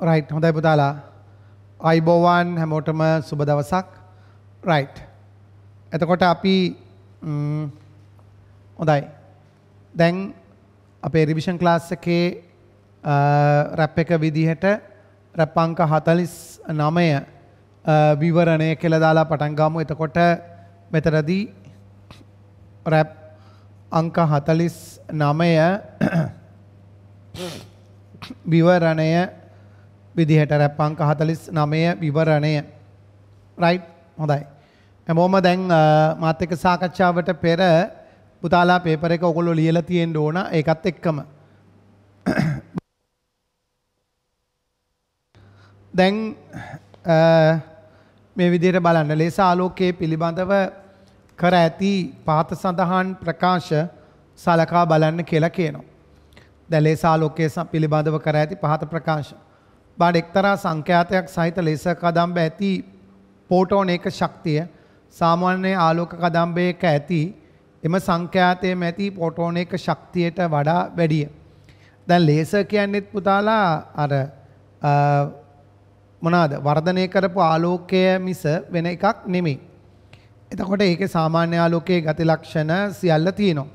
Right හොඳයි පුතාලා. අයිබෝවන් හැමෝටම සුබ දවසක්. රයිට් එතකොට අපි ම්, හොඳයි. දැන් අපේ රිවිෂන් ක්ලාස් එකේ රැප් එක විදිහට රැප් අංක 49 අ, විවරණය කියලා දාලා පටන් ගමු. එතකොට මෙතනදී රැප් අංක 49 විවරණය විදිහට රැප් අංක 49 විවරණය. රයිට් හොඳයි. හැමෝම දැන් අ, මාත් එක්ක සාකච්ඡාවට පෙර පුතාලා පේපර් එක ඔයගොල්ලෝ ලියලා තියෙන්න ඕන. ඒකත් එක්කම. දැන් අ, මේ විදිහට බලන්න. ලේස ආලෝකයේ පිළිබඳව කර ඇති පහත සඳහන් ප්‍රකාශ සලකා බලන්න කියලා කියනවා. දැන් ලේස ආලෝකයේ ස- පිළිබඳව කර ඇති පහත ප්‍රකාශ. බාඩ එක්තරා සංඛ්‍යාතයක් සහිත ලේස කදම්බ ඇති පෝටෝන එක ශක්තිය සාමාන්‍ය ආලෝක කදම්බයක ඇති එම සංඛ්‍යාතයේම ඇති පෝටෝන එක ශක්තියට වඩා වැඩිය. දැන් ලේසර් කියන්නෙත් පුතාලා අර අ, මොනවාද වර්ධනය කරපු ආලෝකය මිස වෙන එකක් නෙමෙයි. එතකොට ඒකේ සාමාන්‍ය ආලෝකයේ ගති ලක්ෂණ සියල්ල තියෙනවා.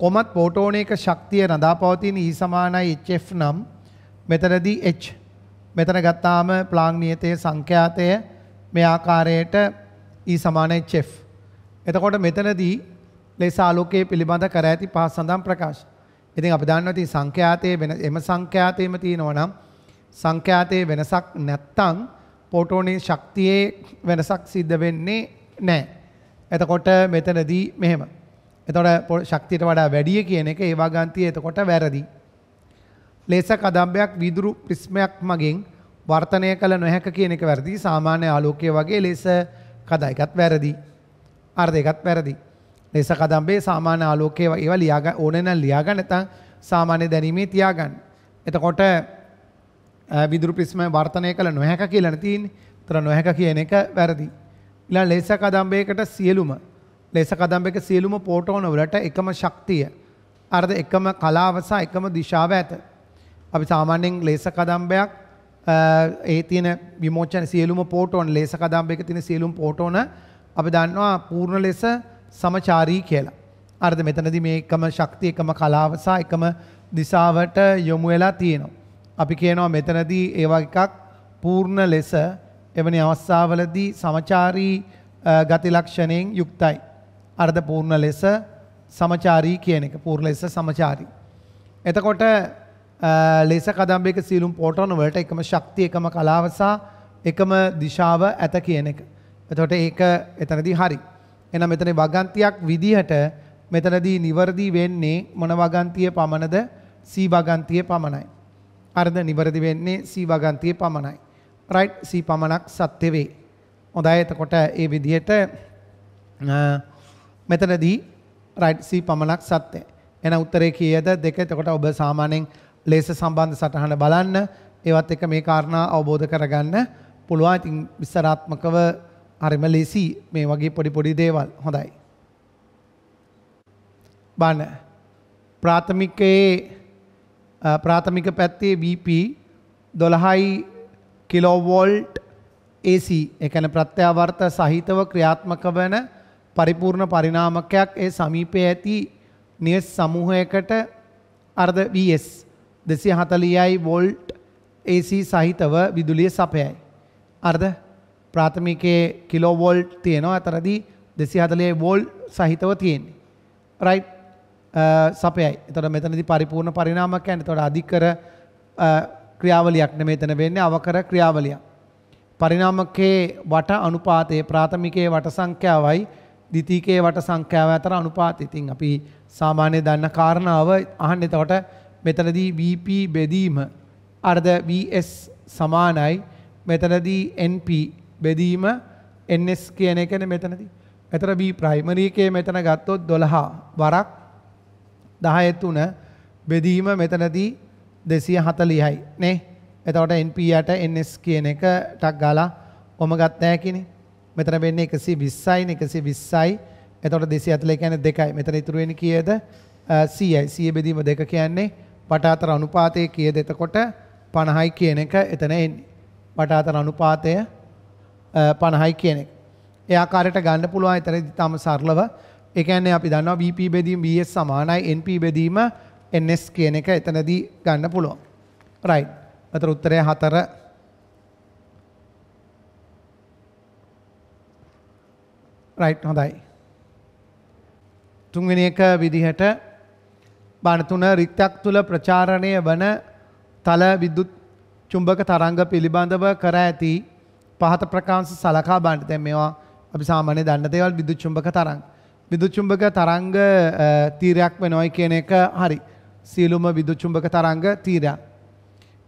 කොමත් පෝටෝනයක ශක්තිය රඳා පවතින E සමානයි HF නම් මෙතනදී H. මෙතන ගත්තාම ප්ලාංක් නියතයේ සංඛ්‍යාතය මේ ආකාරයට E සමාන HF. එතකොට මෙතනදී ලෙස ආලෝකයේ පිළිබඳ කර ඇති පහ සඳහන් ප්‍රකාශ. ඉතින් අපි දන්නවා ඉතින් සංඛ්‍යාතයේ වෙන එම සංඛ්‍යාතයේම තියෙනවා නම් සංඛ්‍යාතයේ වෙනසක් නැත්තම් පොටෝනේ ශක්තියේ වෙනසක් සිද්ධ වෙන්නේ නැහැ. එතකොට මෙතනදී මෙහෙම. එතකොට පො- ශක්තියට වඩා වැඩිය කියන එක ඒ වගන්තිය එතකොට වැරදි. ලේස කදම්බයක් විදුරු ප්‍රිස්මයක් මගින් වර්තනය කළ නොහැක කියන එක වැරදි. සාමාන්‍ය ආලෝකය වගේ ලේස කදා එකත් වැරදි. අර්ධ එකත් වැරදි. ලේස කදම්බේ සාමාන්‍ය ආලෝකය වගේ ඒවා ලියාගන්න ඕනේ නම් ලියාගන්න නැත්නම් සාමාන්‍ය දැනීමේ තියාගන්න. එතකොට අ, විදුරු ප්‍රිස්ම වර්තනය කළ නොහැක කියලා තියෙන්නේ. ତර නොහැක කියන එක වැරදි. ඊළඟ ලේස කදම්බයකට සියලුම ලේස කදම්බයක සියලුම පෝටෝන වලට එකම ශක්තිය අර්ධ එකම කලාව සහ එකම දිශාව ඇත. අපි සාමාන්‍යයෙන් ලේස කදම්බයක් අ, ඒ තියෙන විමෝචන සියලුම පෝටෝන ලේස කදම්බයක තියෙන සියලුම පෝටෝන අපි දන්නවා පූර්ණ ලෙස සමචාරී කියලා. අර්ධ මෙතනදී මේ එකම ශක්තිය එකම කලාව සහ එකම දිශාවට යොමු වෙලා තියෙනවා. අපි කියනවා මෙතනදී ඒවා එකක් පූර්ණ ලෙස එවැනි අවස්ථාවලදී සමචාරී අ, ගති ලක්ෂණයෙන් යුක්තයි. අර්ධ පූර්ණ ලෙස සමචාරී කියන එක පූර්ණ ලෙස සමචාරී. එතකොට අ, ලේස කදම්බයක සියලුම් පෝටෝන වලට එකම ශක්තිය එකම කලාව සහ එකම දිශාව ඇත කියන එක. එතකොට ඒක එතනදී හරි. එහෙනම් මෙතන වගන්තියක් විදිහට මෙතනදී නිවැරදි වෙන්නේ මොන වගන්තිය පමණද? C වගන්තිය පමණයි. අර්ධ නිවැරදි වෙන්නේ C වගන්තිය පමණයි. රයිට් C පමණක් සත්‍ය වේ. හොඳයි එතකොට ඒ විදිහට අ, මෙතනදී රයිට් C පමණක් සත්‍යයි. එන උත්තරේ කීයද දෙක එතකොට ඔබ සාමාන්‍යයෙන් ලේස සම්බන්ධ සටහන බලන්න ඒවත් එක මේ කාරණා අවබෝධ කරගන්න පුළුවන්. ඉතින් විස්තරාත්මකව හරිම ලේසි මේ වගේ පොඩි පොඩි දේවල්. හොඳයි. බාන ප්‍රාථමිකයේ අ, ප්‍රාථමික පැත්තේ VP 12යි කිලෝවෝල්ට් AC ඒ කියන්නේ ප්‍රත්‍යාවර්ත සහිතව ක්‍රියාත්මක වන පරිපූර්ණ පරිණාමකයක් ඒ සමීපයේ ඇති නියස් සමූහයකට අර්ධ VS 240යි වෝල්ට් AC සහිතව විදුලිය සපයයි. අර්ධ ප්‍රාථමිකයේ කිලෝවෝල්ට් තියෙනවා අතරදී 240 වෝල්ට් සහිතව තියෙන්නේ. රයිට් සපයයි. එතකොට මෙතනදී පරිපූර්ණ පරිණාමයක් කියන්නේ එතකොට අධිකර අ, ක්‍රියාවලියක් නෙමෙයි එතන වෙන්නේ අවකර ක්‍රියාවලියක්. පරිණාමකයේ වට අනුපාතයේ ප්‍රාථමිකයේ වට සංඛ්‍යාවයි ද්විතීකයේ වට සංඛ්‍යාව අතර අනුපාතය. ඉතින් අපි සාමාන්‍ය දන්න කාරණාව අහන්න එතකොට මෙතනදී VP බෙදීම අර්ධ VS සමානයි මෙතනදී NP බෙදීම NS කියන එකනේ මෙතනදී. එතන B ප්‍රයිමරි එකේ මෙතන ගත්තොත් 12 වරක් 10 තුන බෙදීම මෙතනදී 240යි නේ. එතකොට NP යට NS කියන එක ටක් ගාලා ඔම ගත්ත හැකිනේ. මෙතන වෙන්නේ 120යි නේ 120යි. එතකොට 240 කියන්නේ 2යි. මෙතන ඉතුරු වෙන්නේ කීයද? 100යි. 100 බෙදීම 2 කියන්නේ වට අතර අනුපාතයේ කීයද එතකොට පණහයි කියන එක එතන එන්නේ. වටාතර අනුපාතය පණහයි කියන එක. ඒ ආකාරයට ගන්න පුළුවන් එතනදි තම සරලව ඒ කියන්නේ අපි දන්නවා BP බෙදීම BS සමානයි NP බෙදීම NS කියන එක එතනදී ගන්න පුළුවන්. right. අතර උත්තරය 4 right හොඳයි. තුන්වෙනි එක විදිහට බාන තුන රික්තක් තුල ප්‍රචාරණය වන තල විද්‍යුත් චුම්බක තරංග පිළිබඳව කර ඇති පහත ප්‍රකාශ සලකා බලන්න. දැන් මේවා අපි සාමාන්‍ය දන්න දේවල් විදුලි චුම්බක තරංග. විදුලි චුම්බක තරංග තීරයක් වෙනවයි කියන එක හරි. සියලුම විදුලි චුම්බක තරංග තීරයක්.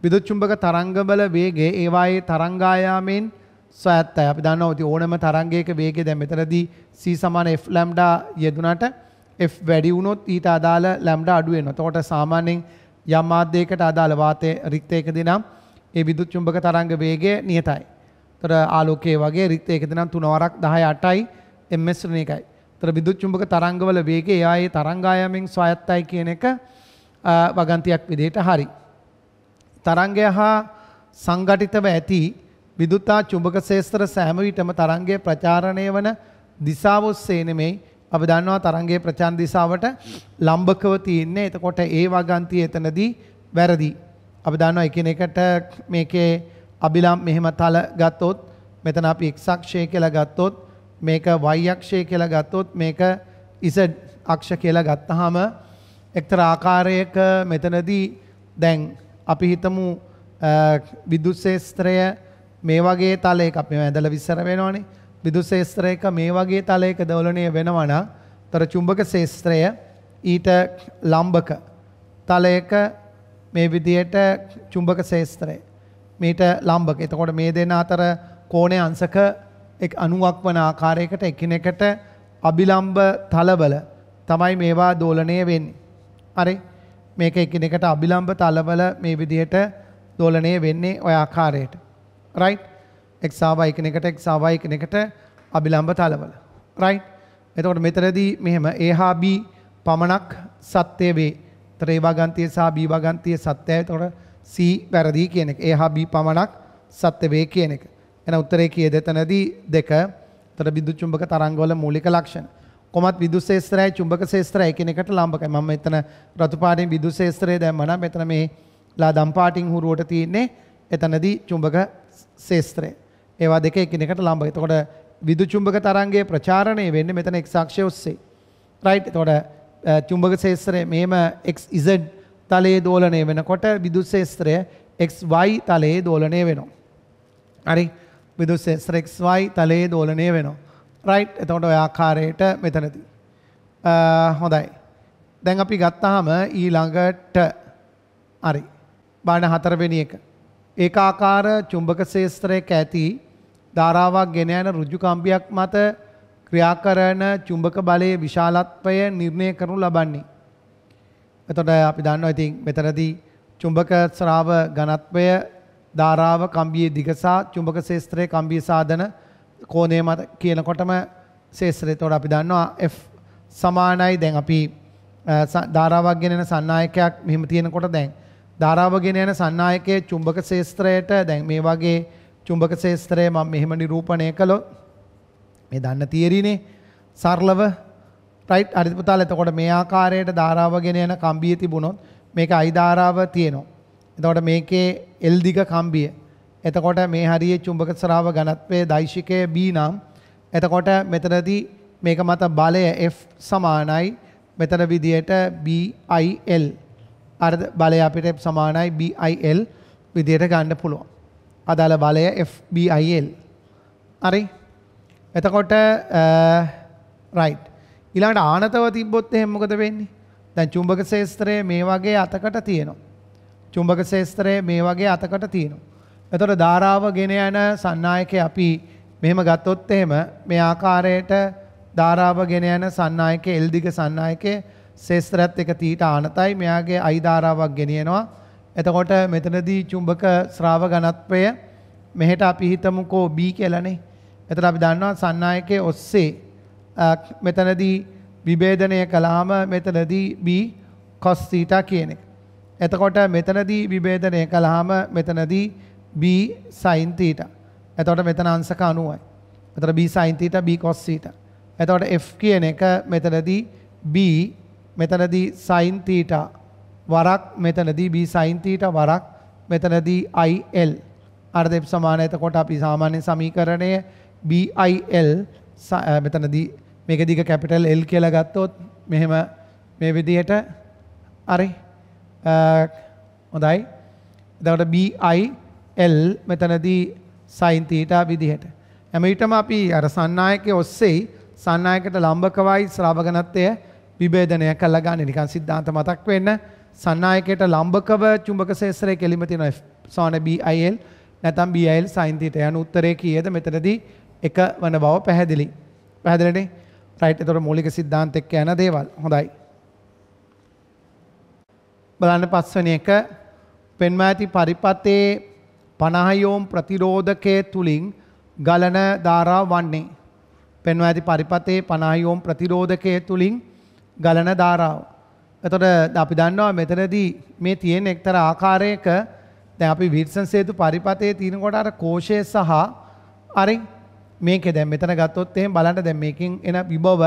විදුලි චුම්බක තරංගවල වේගය ඒවායේ තරංගායාමෙන් ස්වයත්තයි. අපි දන්නවා ඉතින් ඕනම තරංගයක වේගය දැන් මෙතනදී c සමාන f ලැම්ඩා යෙදුනට f වැඩි වුණොත් ඊට අදාළ ලැම්ඩා අඩු වෙනවා. එතකොට සාමාන්‍යයෙන් යම් මාධ්‍යයකට අදාළ වාතයේ රික්තයකදී නම් ඒ විදුලි චුම්බක තරංග වේගය නියතයි. තොර ආලෝකයේ වගේ රික්ත එකද නම් තුන වරක් 10 8යි ms ශ්‍රේණි එකයි. තොර විදුලි චුම්බක තරංගවල වේගය එයායේ තරංගායමෙන් ස්වයත්තයි කියන එක වගන්තියක් විදිහට හරි. තරංගය හා සංඝටිතව ඇති විදුතා චුම්බක ශේස්ත්‍ර සෑම විටම තරංගයේ ප්‍රචාරණය වන දිශාව ඔස්සේ නෙමෙයි අපි දන්නවා තරංගයේ ප්‍රචාර දිශාවට ලම්බකව තියෙන්නේ. එතකොට ඒ වගන්තිය එතනදී වැරදි. අපි දන්නවා එකිනෙකට මේකේ අභිලම් මෙහෙම තල ගත්තොත් මෙතන අපි x අක්ෂය කියලා ගත්තොත් මේක y අක්ෂය කියලා ගත්තොත් මේක z අක්ෂ කියලා ගත්තාම එක්තරා ආකාරයක මෙතනදී දැන් අපි හිතමු විදුලි ශේස්ත්‍රය මේ වගේ තලයක අපි ඇදලා විස්තර වෙනවනේ විදුලි ශේස්ත්‍රයක මේ වගේ තලයක දෝලණය වෙනවා නම් තර චුම්බක ශේස්ත්‍රය ඊට ලම්බක තලයක මේ විදියට චුම්බක ශේස්ත්‍රය මීට ලම්බක. එතකොට මේ දෙන්න අතර කෝණය අංශක එක් 90ක් වන ආකාරයකට එකිනෙකට අභිලම්බ තලවල තමයි මේවා දෝලණය වෙන්නේ. හරි. මේක එකිනෙකට අභිලම්බ තලවල මේ විදිහට දෝලණය වෙන්නේ ඔය ආකාරයට. right? X ආවා එකිනෙකට x ආවා එකිනෙකට අභිලම්බ තලවල. right? එතකොට මෙතනදී මෙහෙම a හා b පමණක් සත්‍ය වේ. තර ඒ වගන්තිය සහ b වගන්තිය සත්‍යයි. එතකොට C වැරදි කියන එක. A හා B පමණක් සත්‍ය වේ කියන එක. එන උත්තරේ කීයද එතනදී දෙක. උතර විදුලි චුම්බක තරංගවල මූලික ලක්ෂණ. කොමත් විදුලි ශේස්ත්‍රයයි චුම්බක ශේස්ත්‍රයයි එකිනෙකට ලම්බකයි. මම මෙතන රතු පාටින් විදුලි ශේස්ත්‍රය දැම්ම නම් මෙතන මේ ලා දම් පාටින් හුරුවට තියෙන්නේ එතනදී චුම්බක ශේස්ත්‍රය. ඒවා දෙක එකිනෙකට ලම්බයි. එතකොට විදුලි චුම්බක තරංගයේ ප්‍රචාරණය වෙන්නේ මෙතන x අක්ෂය ඔස්සේ. right? එතකොට චුම්බක ශේස්ත්‍රය මෙහෙම xz තලයේ දෝලණය වෙනකොට විදුලි ශේස්ත්‍රය XY තලයේ දෝලණය වෙනවා. හරි විදුලි ශේස්ත්‍ර XY තලයේ දෝලණය වෙනවා. රයිට් එතකොට ඔය ආකාරයට මෙතනදී. හොඳයි. දැන් අපි ගත්තාම ඊළඟට හරි. බාන හතරවෙනි එක. ඒකාකාර චුම්බක ශේස්ත්‍රයක ඇති ධාරාවක් ගෙන යන ඍජු කම්බියක් මත ක්‍රියා කරන චුම්බක බලයේ විශාලත්වය නිර්ණය කරනු ලබන්නේ. එතොට අපි දන්නවා ඉතින් මෙතනදී චුම්බක ශ්‍රාව ඝනත්වය ධාරාව කම්බියේ දිගසා චුම්බක ශේස්ත්‍රයේ කම්බිය සාධන කෝණය මත කියනකොටම ශේස්ත්‍රය එතකොට අපි දන්නවා F සමානයි දැන් අපි ධාරාවක් ගෙනෙන සන්නායකයක් මෙහෙම තියෙනකොට දැන් ධාරාව ගෙන යන සන්නායකයේ චුම්බක ශේස්ත්‍රයට දැන් මේ වගේ චුම්බක ශේස්ත්‍රය මම මෙහෙම නිරූපණය කළොත් මේ දන්න තියරිනේ සරලව රයිට් හරිද පුතාලා එතකොට මේ ආකාරයට ධාරාව ගෙන යන කම්බිය තිබුණොත් මේක I ධාරාව තියෙනවා. එතකොට මේකේ L දිග කම්බිය. එතකොට මේ හරියේ චුම්බක ස්‍රාව ඝනත්වයේ දෛශිකය B නම් එතකොට මෙතනදී මේක මත බලය F සමානයි මෙතන විදියට BIL. අර බලය අපිට F සමානයි BIL විදියට ගන්න පුළුවන්. අදාළ බලය FBIL. හරි? එතකොට රයිට් ඊළඟට ආනතව තිබ්බොත් එහෙනම් මොකද වෙන්නේ? දැන් චුම්බක ශේස්ත්‍රය මේ වගේ අතකට තියෙනවා. චුම්බක ශේස්ත්‍රය මේ වගේ අතකට තියෙනවා. එතකොට ධාරාව ගෙන යන සන්නායකය අපි මෙහෙම ගත්තොත් එහෙම මේ ආකාරයට ධාරාව ගෙන යන සන්නායකයේ L දිග සන්නායකයේ ශේස්ත්‍රයත් එක තීට ආනතයි මෙයාගේ අයිධාරාවක් ගෙනියනවා. එතකොට මෙතනදී චුම්බක ශ්‍රාව ඝනත්වය මෙහෙට අපි හිතමුකෝ B කියලානේ. එතන අපි දන්නවා සන්නායකයේ ඔස්සේ මෙතනදී විභේදනය කළාම මෙතනදී B cos theta කියන එක. එතකොට මෙතනදී විභේදනය කළාම මෙතනදී B sin theta. එතකොට මෙතන අංශක 90යි. එතන B sin theta B cos theta. එතකොට F කියන එක මෙතනදී B මෙතනදී sin theta වරක් මෙතනදී b sin theta වරක් මෙතනදී il අර්ධ සමාන එතකොට අපි සාමාන්‍ය සමීකරණය bil මෙතනදී මේක දිග කැපිටල් l කියලා ගත්තොත් මෙහෙම මේ විදිහට හරි හොඳයි. එතකොට bil මෙතනදී sin theta විදිහට. හැම විටම අපි අර සන්නායකයේ ඔස්සේ සන්නායකට ලම්බකවයි ශ්‍රාවකනත්වය විභේදනය කළා ගන්න නිකන් සිද්ධාන්ත මතක් වෙන්න සන්නායකයට ලම්බකව චුම්බක ශේෂ්ත්‍රයේ කෙලිම තියෙන F සාන BIL නැත්නම් BIL sin θ යන උත්තරේ කීයද මෙතනදී එක වන බව පැහැදිලි. පැහැදිලිනේ? රයිට්. එතකොට මූලික සිද්ධාන්ත එක්ක යන දේවල්. හොඳයි. බලන්න පස්වෙනි එක පෙන්වා ඇති පරිපතේ 50 ඕම් ප්‍රතිරෝධකයේ තුලින් ගලන ධාරාව වන්නේ පෙන්වා ඇති පරිපතේ 50 ඕම් ප්‍රතිරෝධකයේ තුලින් ගලන ධාරාව. එතකොට අපි දන්නවා මෙතනදී මේ තියෙන එක්තරා ආකාරයක දැන් අපි විල්සන් සේතු පරිපතේ තියෙනකොට අර කෝෂය සහ අරින් මේකේ දැන් මෙතන ගත්තොත් එහෙම බලන්න දැන් මේකෙන් එන විභව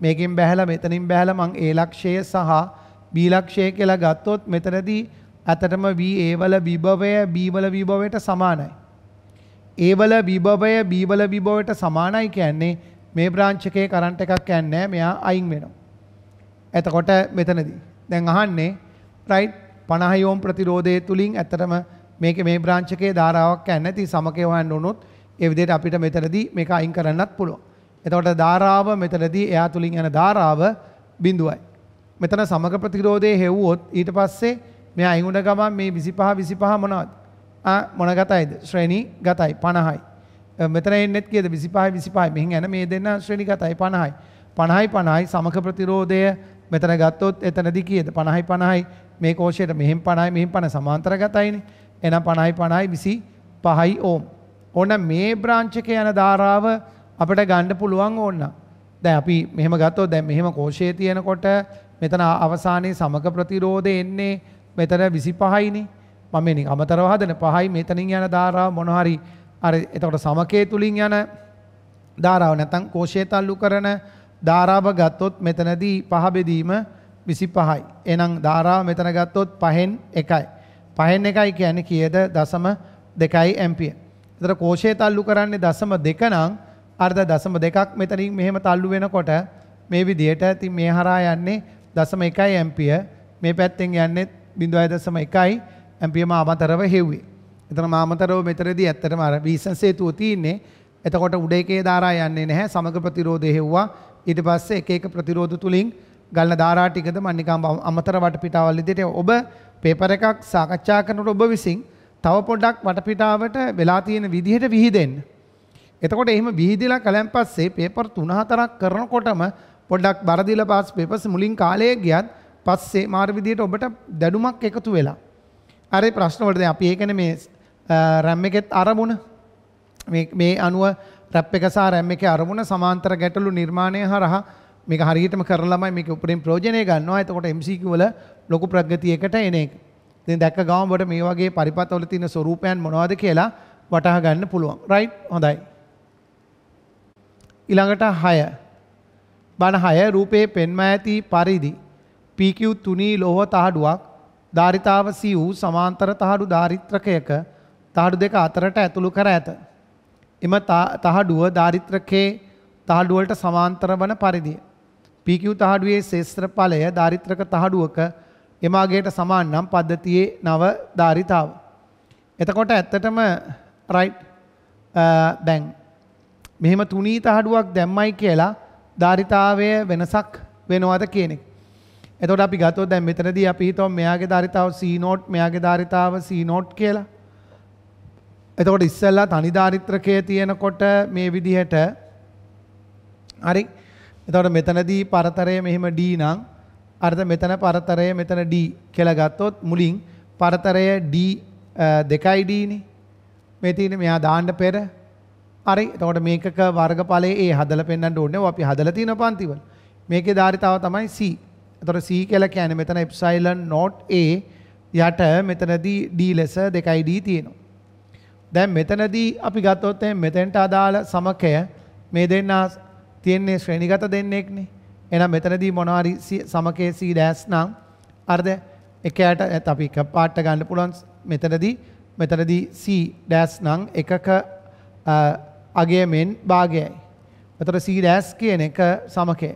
මේකෙන් බැහැලා මෙතනින් බැහැලා මං A ලක්ෂය සහ B ලක්ෂය කියලා ගත්තොත් මෙතනදී ඇතටම V A වල විභවය B වල විභවයට සමානයි. A වල විභවය B වල විභවයට සමානයි කියන්නේ මේ බ්‍රාන්ච් එකේ කරන්ට් එකක් යන්නේ මෙයා අයින් වෙනවා. එතකොට මෙතනදී දැන් අහන්නේ රයිට් 50 ඕම් ප්‍රතිරෝධය තුලින් ඇත්තටම මේකේ මේ බ්‍රාන්ච් එකේ ධාරාවක් යන්නේ නැති සමකේ හොයන්න උනොත් ඒ විදිහට අපිට මෙතනදී මේක අයින් කරන්නත් පුළුවන්. එතකොට ධාරාව මෙතනදී එයා තුලින් යන ධාරාව බිඳුවයි. මෙතන සමග ප්‍රතිරෝධය හෙව්වොත් ඊට පස්සේ මෙයා අයින් වුණ ගමන් මේ 25 25 මොනවද? ආ මොන ගතයිද? ශ්‍රේණි ගතයි 50යි. මෙතන එන්නෙත් කීයද 25 25 මෙහෙන් යන මේ දෙන්න ශ්‍රේණි ගතයි 50යි. 50යි 50යි සමක ප්‍රතිරෝධය මෙතන ගත්තොත් එතනදී කීයද 50යි 50යි මේ කෝෂයට මෙහෙන් 50යි මෙහෙන් 50 සමාන්තර ගතයිනේ. එහෙනම් 50යි 50යි 25යි ඕම්. ඕන මේ බ්‍රාන්ච් එකේ යන ධාරාව අපිට ගන්න පුළුවන් ඕන්න. දැන් අපි මෙහෙම ගත්තොත් දැන් මෙහෙම කෝෂයේ තියෙනකොට මෙතන අවසානයේ සමක ප්‍රතිරෝධය එන්නේ මෙතන 25යිනේ. මම මේ අමතරව හදන 5යි මෙතනින් යන ධාරාව මොන හරි අර එතකොට සමකයේ තුලින් යන ධාරාව නැත්නම් කෝෂයේ තල්ලු කරන ධාරාව ගත්තොත් මෙතනදී පහ බෙදීම 25යි. එහෙනම් ධාරාව මෙතන ගත්තොත් 5න් 1යි. 5න් 1යි කියන්නේ කීයද? දශම 2යි ඇම්පියර්. එතර කෝෂය තල්ලු කරන්නේ දසම දෙක නම් අර්ධ දසම දෙකක් මෙතනින් මෙහෙම තල්ලු වෙනකොට මේ විදියට ඉතින් මේ හරහා යන්නේ දසම 1යි ඇම්පියර් මේ පැත්තෙන් යන්නේ 0.1යි ඇම්පියරම අමතරව හෙව්වේ. එතන මාමතරව මෙතනදී ඇත්තටම අර වීසන් සේතුව තියෙන්නේ. එතකොට උඩ එකේ ධාරා යන්නේ නැහැ. සමග ප්‍රතිරෝධය හෙව්වා. ඊට පස්සේ එක එක ප්‍රතිරෝධ තුලින් ගලන ධාරා ටිකද මම නිකන් අමතර වටපිටාවල් විදිහට ඔබ පේපර් එකක් සාකච්ඡා කරනකොට ඔබ විසින් තව පොඩ්ඩක් වටපිටාවට වෙලා තියෙන විදිහට විහිදෙන්න. එතකොට එහෙම විහිදලා කලන් පස්සේ පේපර් 3-4ක් කරනකොටම පොඩ්ඩක් බර දීලා පාස් පේපර්ස් මුලින් කාලයේ ගියත් පස්සේ මාර විදිහට ඔබට දැනුමක් එකතු වෙලා. අර ප්‍රශ්න වලට දැන් අපි ඒකනේ මේ රැම් එකෙත් අරමුණ මේ මේ අනුව රැප් එක සහ රැම් එකේ අරමුණ සමාන්තර ගැටලු නිර්මාණය හරහා මේක හරියටම කරලාමයි මේක උපරිම ප්‍රයෝජනය ගන්නවා. එතකොට MCQ වල ලොකු ප්‍රගතියකට එන එක. ඉතින් දැක්ක ගාම ඔබට මේ වගේ පරිපත්වල තියෙන ස්වරූපයන් මොනවද කියලා වටහා ගන්න පුළුවන්. රයිට්? හොඳයි. ඊළඟට 6. බණ 6 රූපේ පෙන්වා ඇති පරිදි PQ තුනී ලෝහ තහඩුවක් ධාරිතාව C වූ සමාන්තර තහඩු ධාරිත්‍රකයක තහඩු දෙක අතරට ඇතුළු කර ඇත. එම තහඩුව ධාරිත්‍රකයේ තහඩු වලට සමාන්තර වන පරිදි PQ තහඩුවේ ශේෂ්ත්‍රඵලය ධාරිත්‍රක තහඩුවක එමාගේට සමාන නම් පද්ධතියේ නව ධාරිතාව. එතකොට ඇත්තටම රයිට් දැන් මෙහෙම තුනී තහඩුවක් දැම්මයි කියලා ධාරිතාවය වෙනසක් වෙනවද කියන එක. එතකොට අපි ගත්තොත් දැන් මෙතනදී අපි හිතුවා මෙයාගේ ධාරිතාව C නෝට් මෙයාගේ ධාරිතාව C නෝට් කියලා. එතකොට ඉස්සෙල්ලා තනි ධාරිත්‍රකයේ තියෙනකොට මේ විදිහට හරි. එතකොට මෙතනදී පරතරය මෙහෙම D නම් අර්ථ මෙතන පරතරය මෙතන D කියලා ගත්තොත් මුලින් පරතරය D දෙකයි D නේ. මේ තියෙන්නේ මෙහා දාන්න පෙර හරි. එතකොට මේකක වර්ගඵලයේ A හදලා පෙන්වන්න ඕනේ. අපි හදලා තියෙන පන්තිවල. මේකේ ධාරිතාව තමයි C. එතකොට C කියලා කියන්නේ මෙතන epsilon not A යට මෙතනදී D ලෙස 2D තියෙනවා. දැන් මෙතනදී අපි ගත්තොත් මෙතෙන්ට අදාළ සමකය මේ දෙන්න තියෙන්නේ ශ්‍රේණිගත දෙන්නෙක්නේ. එහෙනම් මෙතනදී මොනවා හරි සමකයේ C ඩෑස් නම් අර්ධ එකයට අපි එක පාට ගන්න පුළුවන් මෙතනදී මෙතනදී C ඩෑස් නම් එකක අගය මෙන් භාගයයි. එතකොට C ඩෑස් කියන එක සමකය.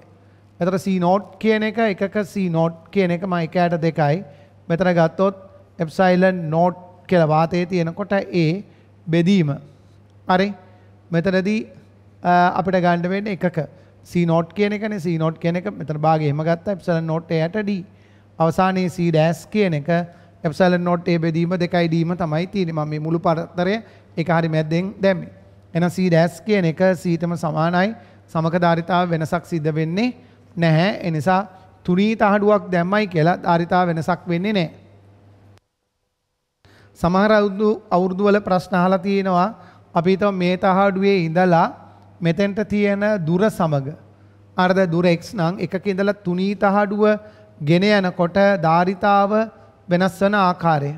එතකොට C නෝට් කියන එක එකක C නෝට් කියන එක මම එකයට දෙකයි. මෙතන ගත්තොත් එප්සයිලන් නෝට් කියලා වාතයේ තියෙනකොට ඒ බෙදීම. හරි. මෙතනදී අපිට ගන්න වෙන්නේ එකක C නෝට් කියන එකනේ C නෝට් කියන එක මෙතන භාගය එහෙම ගත්තා එප්සලන් නෝට් එයට D. අවසානයේ C ඩෑස් කියන එක එප්සලන් නෝට් ඒ බෙදීම දෙකයි දීම තමයි තියෙන්නේ. මම මේ මුළු පරතරය එක හරි මැද්දෙන් දැම්මේ. එහෙනම් C ඩෑස් කියන එක C ටම සමානයි. සමක ධාරිතාව වෙනසක් සිද්ධ වෙන්නේ නැහැ. ඒ නිසා තුනී තහඩුවක් දැම්මයි කියලා ධාරිතාව වෙනසක් වෙන්නේ නැහැ. සමහර අවුරුදු අවුරුදු වල ප්‍රශ්න අහලා තියෙනවා අපි හිතමු මේ තහඩුවේ ඉඳලා මෙතෙන්ට තියෙන දුර සමග අරද දුර x නම් එකක ඉඳලා තුනී තහඩුව ගෙන යනකොට ධාරිතාව වෙනස් වන ආකාරය.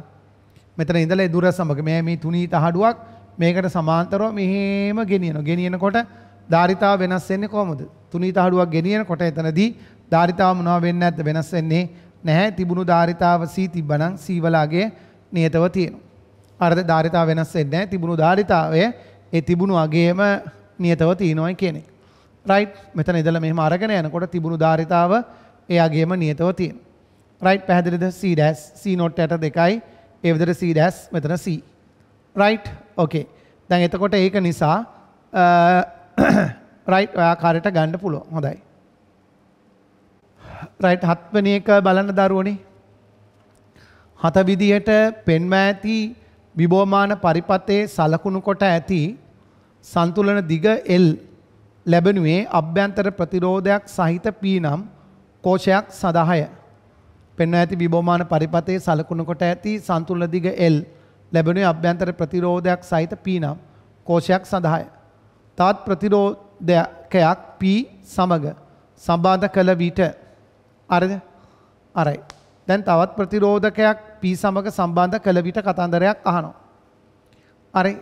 මෙතන ඉඳලා දුර සමග මේ මේ තුනී තහඩුවක් මේකට සමාන්තරව මෙහෙම ගෙනියනවා. ගෙනියනකොට ධාරිතාව වෙනස් වෙන්නේ කොහොමද? තුනී තහඩුවක් ගෙනියනකොට එතනදී ධාරිතාව මොනව වෙන්නේ නැද්ද? වෙනස් වෙන්නේ නැහැ. තිබුණු ධාරිතාව C තිබ්බනම් C වලගේ නියතව තියෙනවා. අරද ධාරිතාව වෙනස් වෙන්නේ නැහැ. තිබුණු ධාරිතාවය ඒ තිබුණු අගේම නියතව තියෙනවායි කියන එක. රයිට් මෙතන ඉඳලා මෙහෙම අරගෙන යනකොට තිබුණු ධාරිතාව ඒ අගේම නියතව තියෙනවා. රයිට් පැහැදිලිද C dash C note යට දෙකයි ඒ විදිහට C dash මෙතන C. Right okay. දැන් එතකොට ඒක නිසා රයිට් ඔයා කාර්යයට ගන්න පුළුවන්. හොඳයි. රයිට් හත්වෙනි එක බලන්න දරුවනේ. හත විදියට පෙන්ව ඇති විබෝමාන පරිපතේ සලකුණු කොට ඇති සන්තුලන දිග L ලැබෙනුවේ අභ්‍යන්තර ප්‍රතිරෝධයක් සහිත P නම් කෝෂයක් සදාහය. පෙන්ව ඇති විබෝමාන පරිපතේ සලකුණු කොට ඇති සන්තුලන දිග L ලැබෙනුවේ අභ්‍යන්තර ප්‍රතිරෝධයක් සහිත P නම් කෝෂයක් සදාහය. තවත් ප්‍රතිරෝධකයක් P සමග සම්බන්ධ කළ විට අරද අරයි. දැන් තවත් ප්‍රතිරෝධකයක් P සමග සම්බන්ධ කළ විට කතන්දරයක් අහනවා. අරි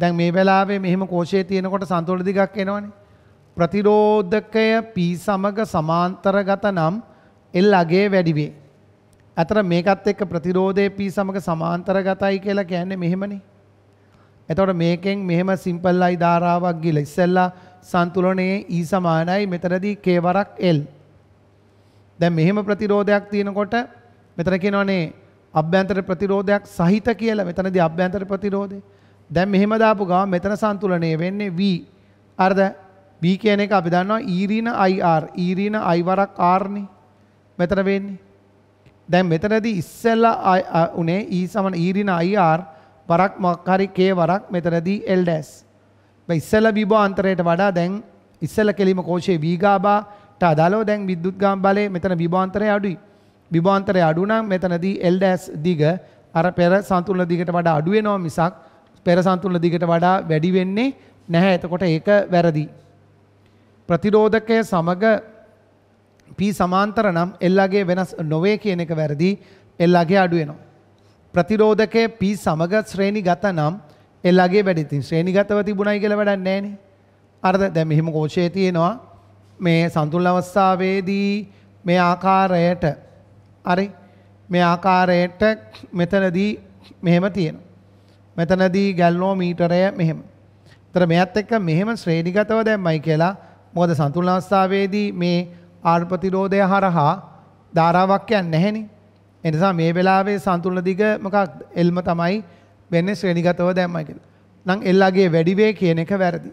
දැන් මේ වෙලාවේ මෙහෙම කෝෂයේ තියෙනකොට සන්තුල දිගක් එනවනේ. ප්‍රතිරෝධකය P සමග සමාන්තරගත නම් L අගේ වැඩි වේ. අතර මේකත් එක්ක ප්‍රතිරෝධය P සමග සමාන්තරගතයි කියලා කියන්නේ මෙහෙමනේ. එතකොට මේකෙන් මෙහෙම සිම්පල් අයි ධාරාවක් ගිහලා ඉස්සෙල්ලා සන්තුලනයේ E සමානයි මෙතනදී K වරක් L. දැන් මෙහෙම ප්‍රතිරෝධයක් තියෙනකොට මෙතන කියනවනේ අභ්‍යන්තර ප්‍රතිරෝධයක් සහිත කියලා මෙතනදී අභ්‍යන්තර ප්‍රතිරෝධය. දැන් මෙහෙම දාපු ගමන් මෙතන සන්තුලනය වෙන්නේ V. අරද V කියන එක අපි දන්නවා E ඍණ IR. E ඍණ I වරක් R නේ. මෙතන වෙන්නේ. දැන් මෙතනදී ඉස්සෙල්ලා උනේ E සමන E ඍණ IR වරක් මොකක් හරි K වරක් මෙතනදී L ඩෑස්. මේ ඉස්සෙල්ලා විභව අන්තරයට වඩා දැන් ඉස්සෙල්ලා කෙලිම කෝෂයේ V ගාබාට අදාළව දැන් විද්‍යුත් ගාම බලය මෙතන විභව අන්තරය අඩුයි. විභව අන්තරය අඩු නම් මෙතනදී L ඩෑස් දිග අර පෙර සන්තුලන දිගට වඩා අඩු වෙනවා මිසක් පෙර සන්තුලන දිගට වඩා වැඩි වෙන්නේ නැහැ. එතකොට ඒක වැරදි. ප්‍රතිරෝධකය සමග P සමාන්තර නම් L අගේ වෙනස් නොවේ කියන එක වැරදි. L අගේ අඩු වෙනවා. ප්‍රතිරෝධකය P සමග ශ්‍රේණිගත නම් L අගේ වැඩි. ඉතින් ශ්‍රේණිගතව තිබුණයි කියලා වැඩක් නැහැ නේ. අරද දැන් මෙහිම කෝෂයේ තියෙනවා මේ සන්තුලන අවස්ථාවේදී මේ ආකාරයට හරි මේ ආකාරයට මෙතනදී මෙහෙම තියෙනවා. මෙතනදී ගැල්නෝමීටරය මෙහෙම. තර මෙයත් එක්ක මෙහෙම ශ්‍රේණිගතව දැම්මයි කියලා මොකද සන්තුලන අවස්ථාවේදී මේ ආර් ප්‍රතිරෝධය හරහා ධාරාවක් යන්නේ නැහෙනේ. ඒ නිසා මේ වෙලාවේ සන්තුලන දිග මොකක් එල්ම තමයි වෙන්නේ ශ්‍රේණිගතව දැම්මයි කියලා. නම් එල්ලාගේ වැඩි වේ කියන එක වැරදි.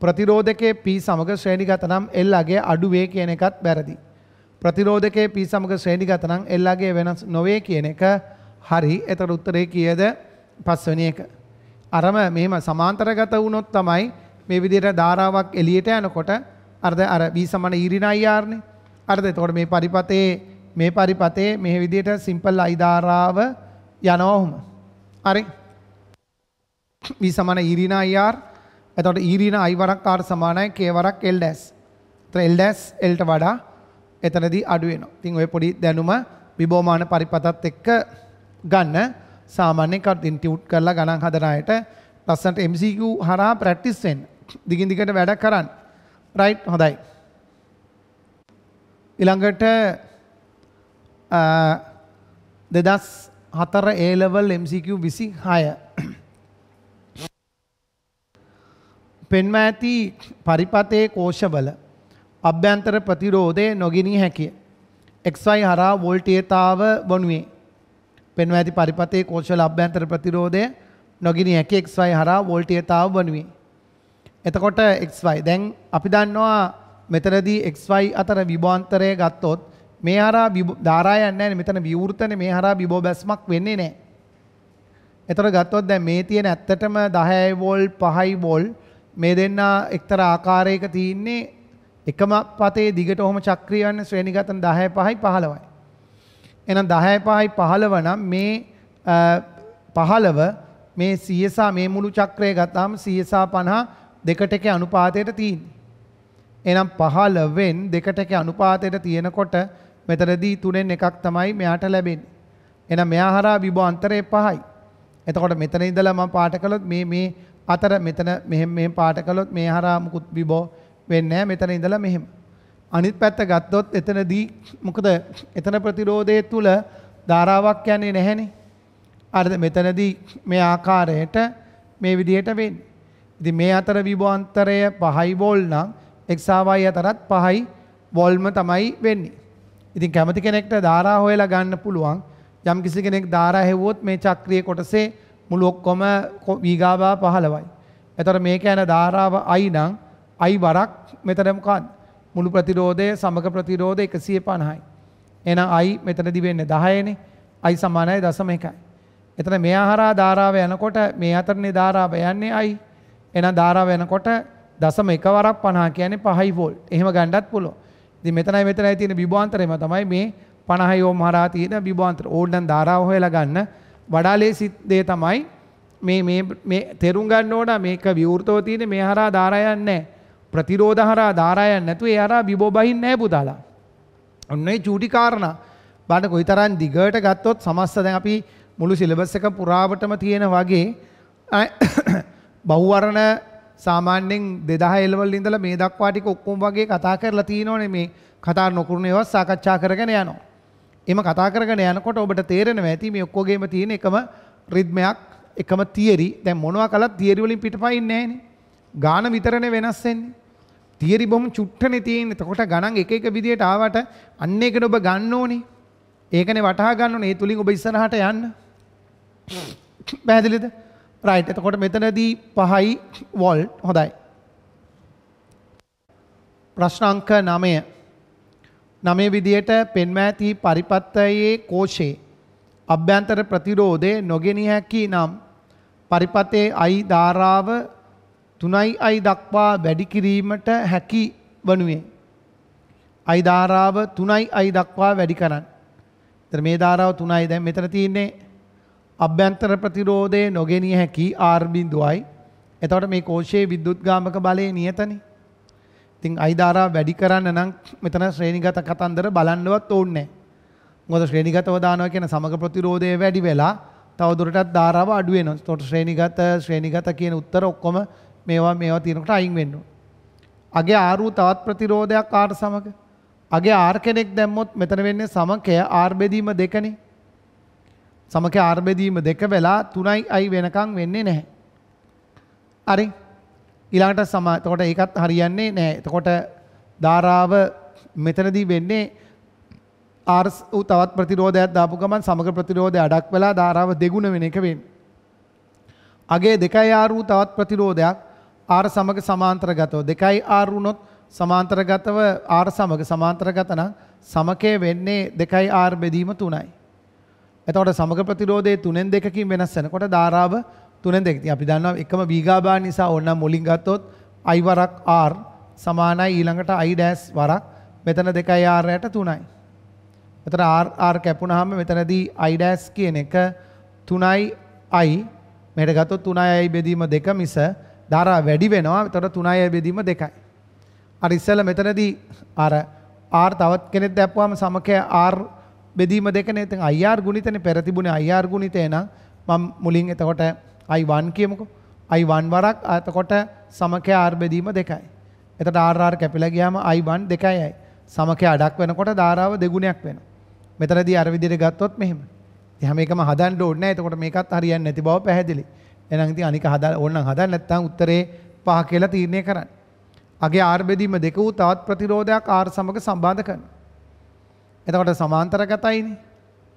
ප්‍රතිරෝධකයේ P සමග ශ්‍රේණිගත නම් එල්ලාගේ අඩු වේ කියන එකත් වැරදි. ප්‍රතිරෝධකයේ P සමග ශ්‍රේණිගත නම් එල්ලාගේ වෙනස් නොවේ කියන එක හරි. එතකොට උත්තරේ කීයද? පස්වෙනි එක. අරම මෙහෙම සමාන්තරගත වුණොත් තමයි මේ විදිහට ධාරාවක් එළියට යනකොට අර්ධ අර B සමාන E ඍණ IR නේ. අර්ධ එතකොට මේ පරිපතේ මේ පරිපතේ මේ විදිහට සිම්පල් I ධාරාව යනවා ඔහොම. හරි. B සමාන E ඍණ IR. එතකොට E ඍණ I වරක් R සමානයි K වරක් L dash. එතකොට L dash L ට වඩා එතනදී අඩු වෙනවා. ඉතින් ඔය පොඩි දැනුම විබෝමාන පරිපතත් එක්ක ගන්න සාමාන්‍යයෙන් කටින් ටියුට් කරලා ගණන් හදන අයට ලස්සනට MCQ හරහා ප්‍රැක්ටිස් වෙන්න. දිගින් දිගට වැඩ කරන්න. රයිට් හොඳයි. ඊළඟට දෙදස් හතර ඒලවල් MCQ විසි හය. පෙන්ම ඇති පරිපතයේ කෝෂවල අභ්‍යන්තර ප්‍රතිරෝධය නොගිනී හැකිය. එක්වයි හරා වෝල්ටියතාව වනුවේ. පෙන්ව ඇති පරිපතයේ කෝෂල අභ්‍යන්තර ප්‍රතිරෝධය නොගිනි හැකි එක්වයි හරා වෝල්ටියතාව වනුවේ. එතකොට එක්වයි දැන් අපි දන්නවා මෙතනදී එක්වයි අතර විභාන්තරය ගත්තොත් මේ හරා ධාරා යන්නේ නැහැ මෙතන විවෘතනේ මේ හරා බිබෝ බැස්මක් වෙන්නේ නැහැ. එතකොට ගත්තොත් දැන් මේ තියෙන ඇත්තටම 10 වෝල්ට් 5 වෝල්ට් මේ දෙන්න එක්තරා ආකාරයක තියෙන්නේ එකම පතේ දිගට ඔහොම චක්‍රිය යන ශ්‍රේණිගතන 10 5යි 15යි. එහෙනම් 10 5යි 15 නම් මේ 15 මේ CSA මේ මුළු චක්‍රය ගත්තාම CSA 50 දෙකට එක අනුපාතයට තියෙන්නේ. එහෙනම් 15න් දෙකට එක අනුපාතයට තියෙනකොට මෙතනදී තුනෙන් එකක් තමයි මෙයාට ලැබෙන්නේ. එහෙනම් මෙයා හරහා විභව අන්තරය 5යි. එතකොට මෙතන ඉඳලා මම පාට කළොත් මේ මේ අතර මෙතන මෙහෙම මෙහෙම පාට කළොත් මේ හරහා මුකුත් විභව වෙන්නේ නැහැ මෙතන ඉඳලා මෙහෙම. අනිත් පැත්ත ගත්තොත් එතනදී මොකද එතන ප්‍රතිරෝධය තුල ධාරාවක් යන්නේ නැහැනේ. අර මෙතනදී මේ ආකාරයට මේ විදිහට වෙන්නේ. ඉතින් මේ අතර විභවාන්තරය 5 වෝල් නම් x y අතරත් 5යි වෝල්ම තමයි වෙන්නේ. ඉතින් කැමති කෙනෙක්ට ධාරා හොයලා ගන්න පුළුවන්. යම් කිසි කෙනෙක් ධාරා හෙව්වොත් මේ චක්‍රීය කොටසේ මුළු ඔක්කොම වීගාබා 15යි. එතකොට මේක යන ධාරාව i නම් i වරක් මෙතන මොකක්ද? මුළු ප්‍රතිරෝධය සමග ප්‍රතිරෝධය 150යි. එහෙනම් i මෙතනදි වෙන්නේ 10නේ. i සමානයි 0.1යි. එතන මෙයා හරහා ධාරාව යනකොට මේ අතරනේ ධාරාව යන්නේ i. එහෙනම් ධාරාව යනකොට දසම එක වරක් 50 කියන්නේ 5 වෝල්ට්. එහෙම ගන්නත් පුළුවන්. ඉතින් මෙතනයි මෙතනයි තියෙන විභවාන්තරයම තමයි මේ 50 ඕම් හරහා තියෙන විභවාන්තර. ඕඩන් ධාරාව හොයලා ගන්න වඩා ලේසි දේ තමයි මේ මේ මේ තෙරුම් ගන්න ඕන මේක විවෘතව තියෙන මේ හරහා ධාරා යන්නේ නැහැ. ප්‍රතිරෝධ හරහා ධාරා යන්නේ නැතුව ඒ හරහා බිබෝ බහින්නේ නැහැ පුතාලා. ඔන්න ඒ චූටි කාරණා. බලන්න කොයිතරම් දිගට ගත්තොත් සමස්ත දැන් අපි මුළු සිලබස් එක පුරාවටම තියෙන වගේ බහුවර්ණ සාමාන්‍යයෙන් 2000 එලවල ඉඳලා මේ දක්වා ටික ඔක්කොම වගේ කතා කරලා තියෙනෝනේ මේ කතා නොකරන ඒවා සාකච්ඡා කරගෙන යනවා. එම කතා කරගෙන යනකොට ඔබට තේරෙනවා ඇති මේ ඔක්කොගේම තියෙන එකම රිද්මයක් එකම තියරි දැන් මොනවා කළත් තියරි වලින් පිටපයින් නැහැනේ. ගාන විතරනේ වෙනස් වෙන්නේ. තියරි බොහොම චුට්ටනේ තියෙන්නේ. එතකොට ගණන් එක එක විදියට ආවට අන්න ඒකට ඔබ ගන්න ඕනේ. ඒකනේ වටහා ගන්න ඕනේ. ඒ තුලින් ඔබ ඉස්සරහට යන්න. පැහැදිලිද? රයිට්. එතකොට මෙතනදී 5යි වෝල්ට් හොඳයි. ප්‍රශ්න අංක 9. නමේ විදියට පෙන්වා ඇති පරිපත්තයේ කෝෂේ අභ්‍යන්තර ප්‍රතිරෝධය නොගෙනිය හැකි නම් පරිපතේ අයි ධාරාව තුනයි අයි දක්වා වැඩි කිරීමට හැකි වනුවේ. අයි ධාරාව තුනයි අයි දක්වා වැඩි කරන්න. තර මේ ධාරාව තුනයි දැන් මෙතන තියෙන්නේ අභ්‍යන්තර ප්‍රතිරෝධය නොගෙනිය හැකි R බිඳුවයි. එතකොට මේ කෝෂයේ විද්‍යුත්ගාමක බලය නියතනේ. ඉතින් අයි ධාරාව වැඩි කරන්න නම් මෙතන ශ්‍රේණිගත කතන්දර බලන්නවත් ඕනේ නැහැ. මොකද ශ්‍රේණිගතව දානවා කියන සමග ප්‍රතිරෝධය වැඩි වෙලා තවදුරටත් ධාරාව අඩු වෙනවා. ඒතකොට ශ්‍රේණිගත ශ්‍රේණිගත කියන උත්තර ඔක්කොම මේවා මේවා තියෙනකොට අයින් වෙන්න ඕනේ. අගේ R තවත් ප්‍රතිරෝධයක් R සමග. අගේ R කෙනෙක් දැම්මොත් මෙතන වෙන්නේ සමකය R බෙදීම දෙකනේ. සමකය R බෙදීම දෙක වෙලා 3යි i වෙනකන් වෙන්නේ නැහැ. හරි. ඊළඟට සම එතකොට ඒකත් හරියන්නේ නැහැ. එතකොට ධාරාව මෙතනදී වෙන්නේ R තවත් ප්‍රතිරෝධයක් දාපු ගමන් සමග ප්‍රතිරෝධය අඩක් වෙලා ධාරාව දෙගුණ වෙන එක වෙන්නේ. අගේ දෙකයි R තවත් ප්‍රතිරෝධයක් R සමග සමාන්තරගතව දෙකයි R වුණොත් සමාන්තරගතව R සමග සමාන්තරගත නම් සමකය වෙන්නේ දෙකයි R බෙදීම 3යි. එතකොට සමග ප්‍රතිරෝධයේ 3න් දෙකකින් වෙනස් වෙනකොට ධාරාව 3න් දෙක. ඉතින් අපි දන්නවා එකම බීගාබාර නිසා ඕනනම් මුලින් ගත්තොත් I වරක් R සමානයි ඊළඟට I ඩෑස් වරක් මෙතන දෙකයි R යට 3යි. එතන R R කැපුණාම මෙතනදී I ඩෑස් කියන එක 3යි I මෙහෙට ගත්තොත් 3යි බෙදීම 2 මිස ධාරා වැඩි වෙනවා. එතකොට 3යි බෙදීම 2යි. අර ඉස්සෙල්ලා මෙතනදී අර R තවත් කෙනෙක් දැපුවාම සමකය R බෙදීම දෙකනේ ඉතින් IR ගුණිතනේ පෙර තිබුණේ IR ගුණිතේ නම් මම මුලින් එතකොට I1 කියමුකෝ. I1 වරක් එතකොට සමකය R බෙදීම දෙකයි. එතකොට RR කැපිලා ගියාම I1 දෙකයි සමකය අඩක් වෙනකොට ධාරාව දෙගුණයක් වෙනවා. මෙතනදී අර විදිහට ගත්තොත් මෙහෙම. ඉතින් හැම එකම හදන්න ඕනේ නැහැ. එතකොට මේකත් හරියන්නේ නැති බව පැහැදිලි. එහෙනම් ඉතින් අනික හදා ඕනනම් හදන්න නැත්නම් උත්තරේ පහ කියලා තීරණය කරන්න. අගේ R බෙදීම දෙක වූ තවත් ප්‍රතිරෝධයක් R සමග සම්බන්ධ කරනවා එතකොට සමාන්තරගතයිනේ.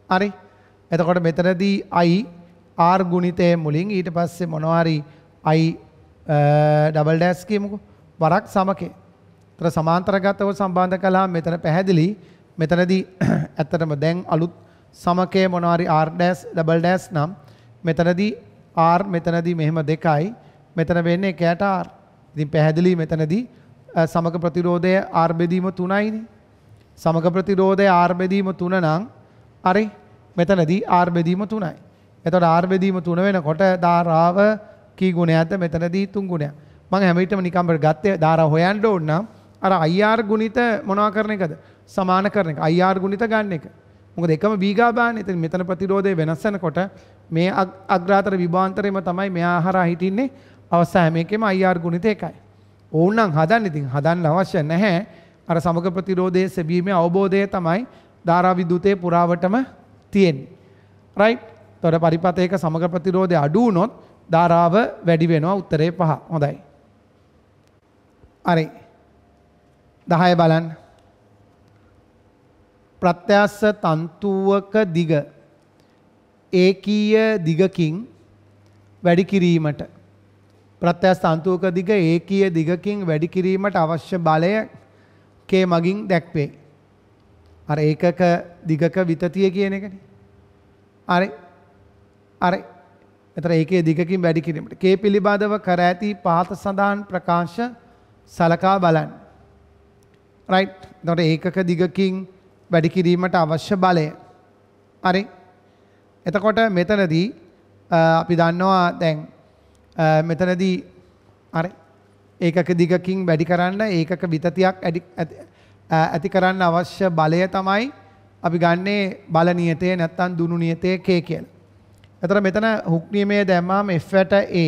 හරි. එතකොට මෙතනදී i r ගුණිතය මුලින් ඊට පස්සේ මොනවාරි i ඩබල් ඩෑස් කියමුකෝ. වරක් සමකේ. තර සමාන්තරගතව සම්බන්ධ කළා මෙතන පැහැදිලි. මෙතනදී ඇත්තටම දැන් අලුත් සමකය මොනවාරි r ඩෑස් ඩබල් ඩෑස් නම් මෙතනදී r මෙතනදී මෙහෙම දෙකයි. මෙතන වෙන්නේ එකයට r. ඉතින් පැහැදිලි මෙතනදී සමක ප්‍රතිරෝධය r බෙදීම 3යිනේ. සමග ප්‍රතිරෝධය ආර් බෙදීම තුන නම් හරි මෙතනදී ආර් බෙදීම තුනයි. එතකොට ආර් බෙදීම තුන වෙනකොට ධාරාව කී ගුණයක්ද මෙතනදී තුන් ගුණයක්. මම හැම විටම නිකම්ම ගත්තේ ධාරාව හොයන්න ඕන නම් අර IR ගුණිත මොනවා කරන එකද? සමාන කරන එක. IR ගුණිත ගන්න එක. මොකද එකම බීගා බාන්නේ. ඉතින් මෙතන ප්‍රතිරෝධය වෙනස් වෙනකොට මේ අග්‍රාතර විභාන්තරෙම තමයි මෙහා හරහා හිටින්නේ. අවස්ථා හැම එකෙම IR ගුණිත එකයි. ඕන්නම් හදන්න ඉතින් හදන්න අවශ්‍ය නැහැ. අර සමග ප්‍රතිරෝධයේ සැබීමේ අවබෝධය තමයි ධාරා විදුතේ පුරාවටම තියෙන්නේ. රයිට්? තොර පරිපතයක සමග ප්‍රතිරෝධය අඩු වුණොත් ධාරාව වැඩි වෙනවා උත්තරේ පහ. හොඳයි. හරි. 10 බලන්න. ප්‍රත්‍යස්ස තන්තුවක දිග ඒකීය දිගකින් වැඩි කිරීමට ප්‍රත්‍යස්ස තන්තුවක දිග ඒකීය දිගකින් වැඩි කිරීමට අවශ්‍ය බලය කේ මගින් දැක්වේ. අර ඒකක දිගක විතතිය කියන එකනේ. අර අර එතර ඒකේ දිගකින් වැඩි කිරීමට කේ පිළිබඳව කර ඇති පහත සඳහන් ප්‍රකාශ සලකා බලන්න. රයිට්. එතකොට ඒකක දිගකින් වැඩි කිරීමට අවශ්‍ය බලය. හරි. එතකොට මෙතනදී අපි දන්නවා දැන් මෙතනදී හරි ඒකක දිගකින් වැඩි කරන්න ඒකක විතතියක් ඇති කරන්න අවශ්‍ය බලය තමයි අපි ගන්නේ බල නියතේ නැත්තම් දුනු නියතේ K කියලා. එතකොට මෙතන හුක් නියමයේ දැම්මාම F8 A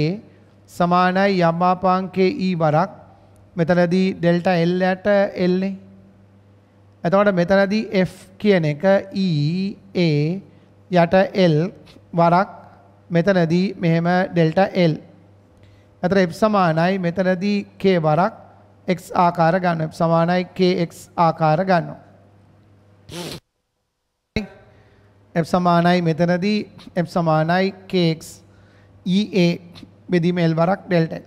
සමානයි යම් ආපාංකේ E වරක් මෙතනදී ඩෙල්ටා L යට L නේ. එතකොට මෙතනදී F කියන එක E A යට L වරක් මෙතනදී මෙහෙම ඩෙල්ටා L එතර F සමානයි මෙතනදී K වරක් X ආකාර ගන්න. F සමානයි KX ආකාර ගන්නවා. F සමානයි මෙතනදී F සමානයි KX EA බෙදීම L වරක් ඩෙල්ටා.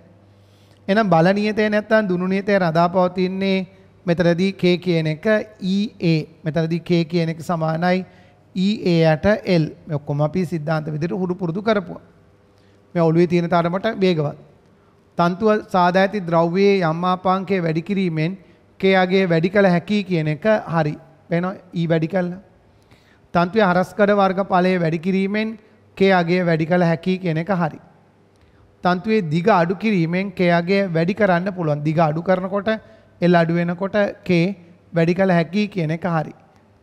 එහෙනම් බල නියතේ නැත්තම් දුනු නියතේ රඳා පවතින්නේ මෙතනදී K කියන එක EA මෙතනදී K කියන එක සමානයි EA යට L මේ ඔක්කොම අපි සිද්ධාන්ත විදිහට හුරු පුරුදු කරපුවා. මේ ඔළුවේ තියෙන තරමට වේගවත්. තන්තුව සාදා ඇති ද්‍රව්‍යයේ යම් ආපාංකයේ වැඩි කිරීමෙන් කයාගේ වැඩි කළ හැකි කියන එක හරි. වෙනවා ඊ e වැඩි කළා. තන්තුවේ හරස්කඩ වර්ග ඵලයේ වැඩි කිරීමෙන් කයාගේ වැඩි කළ හැකි කියන එක හරි. තන්තුවේ දිග අඩු කිරීමෙන් කයාගේ වැඩි කරන්න පුළුවන්. දිග අඩු කරනකොට L අඩු වෙනකොට K වැඩි කළ හැකි කියන එක හරි.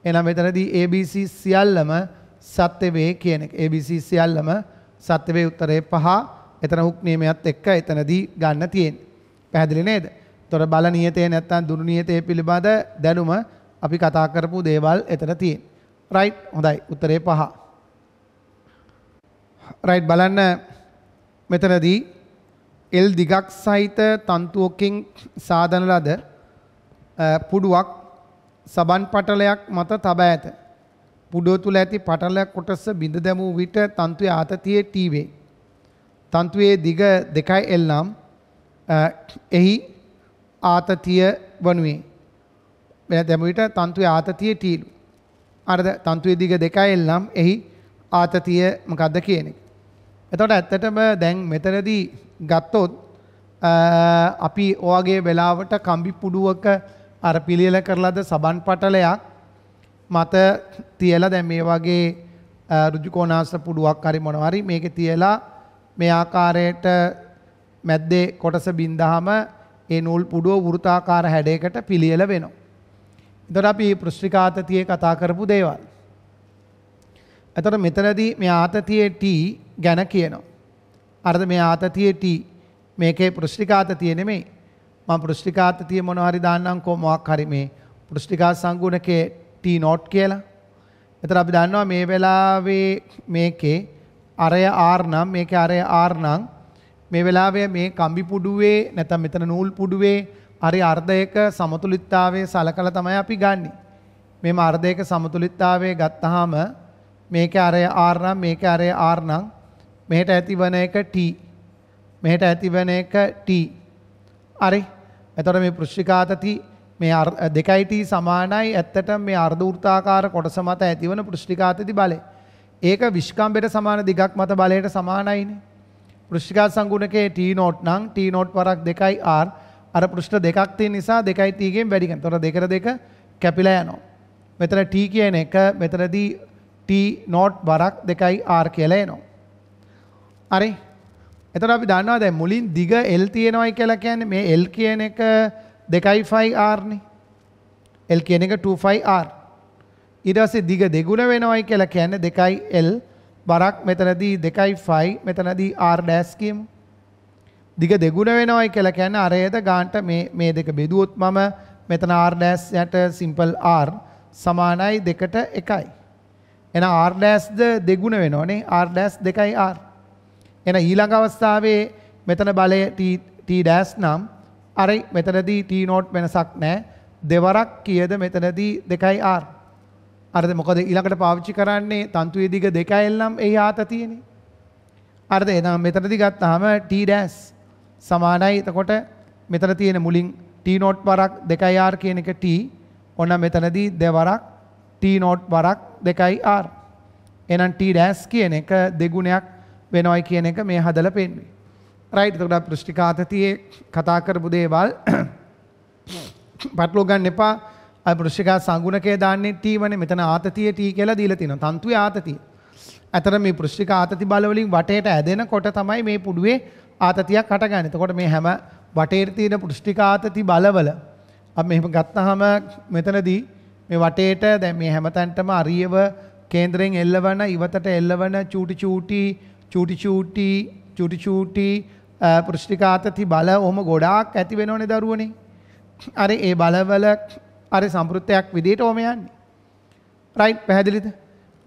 එහෙනම් මෙතනදී ABC සියල්ලම සත්‍ය වේ කියන එක. ABC සියල්ලම සත්‍ය වේ උත්තරේ පහ එතන හුක් නියමයත් එක්ක එතනදී ගන්න තියෙන්නේ. පැහැදිලි නේද? තොර බල නියතේ නැත්තම් දුරු නියතේ පිළිබඳ දැනුම අපි කතා කරපු දේවල් එතන තියෙන්නේ. රයිට් හොඳයි උත්තරේ පහ. රයිට් බලන්න මෙතනදී එල් දිගක් සහිත තන්තුවකින් සාදන ලද පුඩුවක් සබන් පටලයක් මත තබා ඇත. පුඩුව තුළ ඇති පටලයක් කොටස බිඳ දැමූ විට තන්තුවේ ආතතියේ ටී වේ. තන්තුවේ දිග දෙකයි එල් නම් එහි ආතතිය වනුවේ. වෙන දැම විට තන්තුවේ ආතතිය ටීලු. අරද තන්තුවේ දිග දෙකයි එල් නම් එහි ආතතිය මොකක්ද කියන එක. එතකොට ඇත්තටම දැන් මෙතනදී ගත්තොත් අපි ඔයගේ වෙලාවට කම්බි පුඩුවක අර පිළියෙල කරලාද සබන් පටලයක් මත තියලා දැන් මේ වගේ ඍජු කෝණාස පුඩුවක් හරි මොනවා හරි මේකේ තියලා මේ ආකාරයට මැද්දේ කොටස බින්දහම ඒ නූල් පුඩුව වෘතාකාර හැඩයකට පිළියෙල වෙනවා. එතකොට අපි පෘෂ්ඨිකාතතියේ කතා කරපු දේවල්. එතකොට මෙතනදී මේ ආතතියේ T ගැන කියනවා. අරද මේ ආතතියේ T මේකේ පෘෂ්ඨිකාතතිය නෙමෙයි. මම පෘෂ්ඨිකාතතිය මොනවා හරි දාන්නම් මොකක් හරි මේ පෘෂ්ඨිකා සංගුණකේ T නෝට් කියලා. එතකොට අපි දන්නවා මේ වෙලාවේ මේකේ අරය R නම් මේකේ අරය R නම් මේ වෙලාවේ මේ කම්බි පුඩුවේ නැත්නම් මෙතන නූල් පුඩුවේ හරි අර්ධයක සමතුලිතතාවයේ සලකලා තමයි අපි ගන්නෙ. මේ අර්ධයක සමතුලිතතාවයේ ගත්තාම මේක අරය R නම් මේක අරය R නම් මෙහෙට ඇතිවන එක T. මෙහෙට ඇතිවන එක T. හරි? එතකොට මේ පෘෂ්ඨිකාතති මේ දෙකයි T සමානයි. ඇත්තටම මේ අර්ධ වෘත්තාකාර කොටස මත ඇතිවන පෘෂ්ඨිකාතති බලය. ඒක විශ්කම්බයට සමාන දිගක් මත බලයට සමානයිනේ. පෘෂ්ඨිකා සංගුණකයේ T නෝට් නම් T නෝට් වරක් දෙකයි R. අර පෘෂ්ඨ දෙකක් තියෙන නිසා දෙකයි T ගෙන් වැඩි කරනවා. ඒතකොට දෙකට දෙක කැපිලා යනවා. මෙතන T කියන එක මෙතනදී T නෝට් වරක් දෙකයි R කියලා එනවා. හරි. එතකොට අපි දන්නවා දැන් මුලින් දිග L තියෙනවයි කියලා කියන්නේ මේ L කියන එක 2.5 R නේ. L කියන එක 2.5 R. ඊට පස්සේ දිග දෙගුණ වෙනවයි කියලා කියන්නේ 2 L බරක් මෙතනදී 2.5 මෙතනදී R ඩෑස් කියමු. දිග දෙගුණ වෙනවයි කියලා කියන්නේ අරයේද ගාන්ට මේ මේ දෙක බෙදුවොත් මම මෙතන R ඩෑස් යට සිම්පල් R සමානයි දෙකට එකයි. එන R ඩෑස්ද දෙගුණ වෙනවනේ R ඩෑස් දෙකයි R. එන ඊළඟ අවස්ථාවේ මෙතන බලය T T ඩෑස් නම් අරයි මෙතනදී T නෝට් වෙනසක් නැහැ. දෙවරක් කියද මෙතනදී දෙකයි R. අරද මොකද ඊළඟට පාවිච්චි කරන්නේ තන්තුවේ දිග දෙකයි නම් එහි ආතතියනේ. අරද එහෙනම් මෙතනදී ගත්තාම T ඩෑස් සමානයි එතකොට මෙතන තියෙන මුලින් T නෝට් වරක් දෙකයි R කියන එක T ඔන්න මෙතනදී දෙවරක් T නෝට් වරක් දෙකයි R. එහෙනම් T ඩෑස් කියන එක දෙගුණයක් වෙනවයි කියන එක මේ හදලා පෙන්වන්නේ. රයිට් එතකොට පෘෂ්ඨිකාතතියේ කතා කරපු දේවල් පටලවා ගන්න එපා. අය පෘෂ්ඨිකා සංගුණකයේ දාන්නේ T වනේ මෙතන ආතතිය T කියලා දීලා තිනවා. තන්තුවේ ආතතිය. අතර මේ පෘෂ්ඨික ආතති බල වලින් වටේට ඇදෙනකොට තමයි මේ පුඩුවේ ආතතියක් හටගන්නේ. එතකොට මේ හැම වටේට තියෙන පෘෂ්ඨික ආතති බලවල අපි මෙහෙම ගත්තාම මෙතනදී මේ වටේට දැන් මේ හැමතැනටම අරියව කේන්දරයෙන් එල්ලවන ඉවතට එල්ලවන චූටි චූටි චූටි චූටි චූටි චූටි පෘෂ්ඨිකාතති බල ඔහොම ගොඩාක් ඇති වෙනවනේ දරුවනේ. අර ඒ බලවල අර සම්පෘත්තයක් විදිහට ඔහම යන්නේ. රයිට් පැහැදිලිද?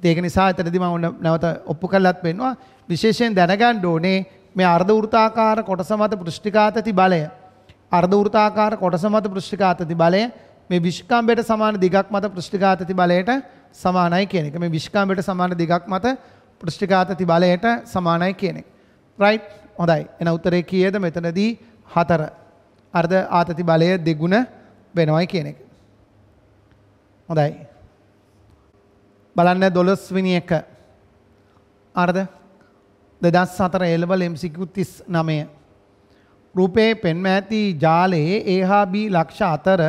ඒක නිසා එතනදී මම නැවත ඔප්පු කළත් පෙන්නවා විශේෂයෙන් දැනගන්න ඕනේ මේ අර්ධ වෘත්තාකාර කොටස මත පෘෂ්ඨිකාතති බලය අර්ධ වෘත්තාකාර කොටස මත පෘෂ්ඨිකාතති බලය මේ විශ්කම්බයට සමාන දිගක් මත පෘෂ්ඨිකාතති බලයට සමානයි කියන එක. මේ විශ්කම්බයට සමාන දිගක් මත පෘෂ්ඨිකාතති බලයට සමානයි කියන එක. රයිට් හොඳයි. එන උත්තරේ කීයද මෙතනදී 4. අර්ධ ආතති බලය දෙගුණ වෙනවයි කියන එක. හොඳයි. බලන්න 12 වෙනි එක. අර්ධ දෙදස් සතර එල්වල එම්සිකුතිස් නමය. රූපයේ පෙන්ම ඇති ජාලයේ ඒහාබී ලක්ෂ අතර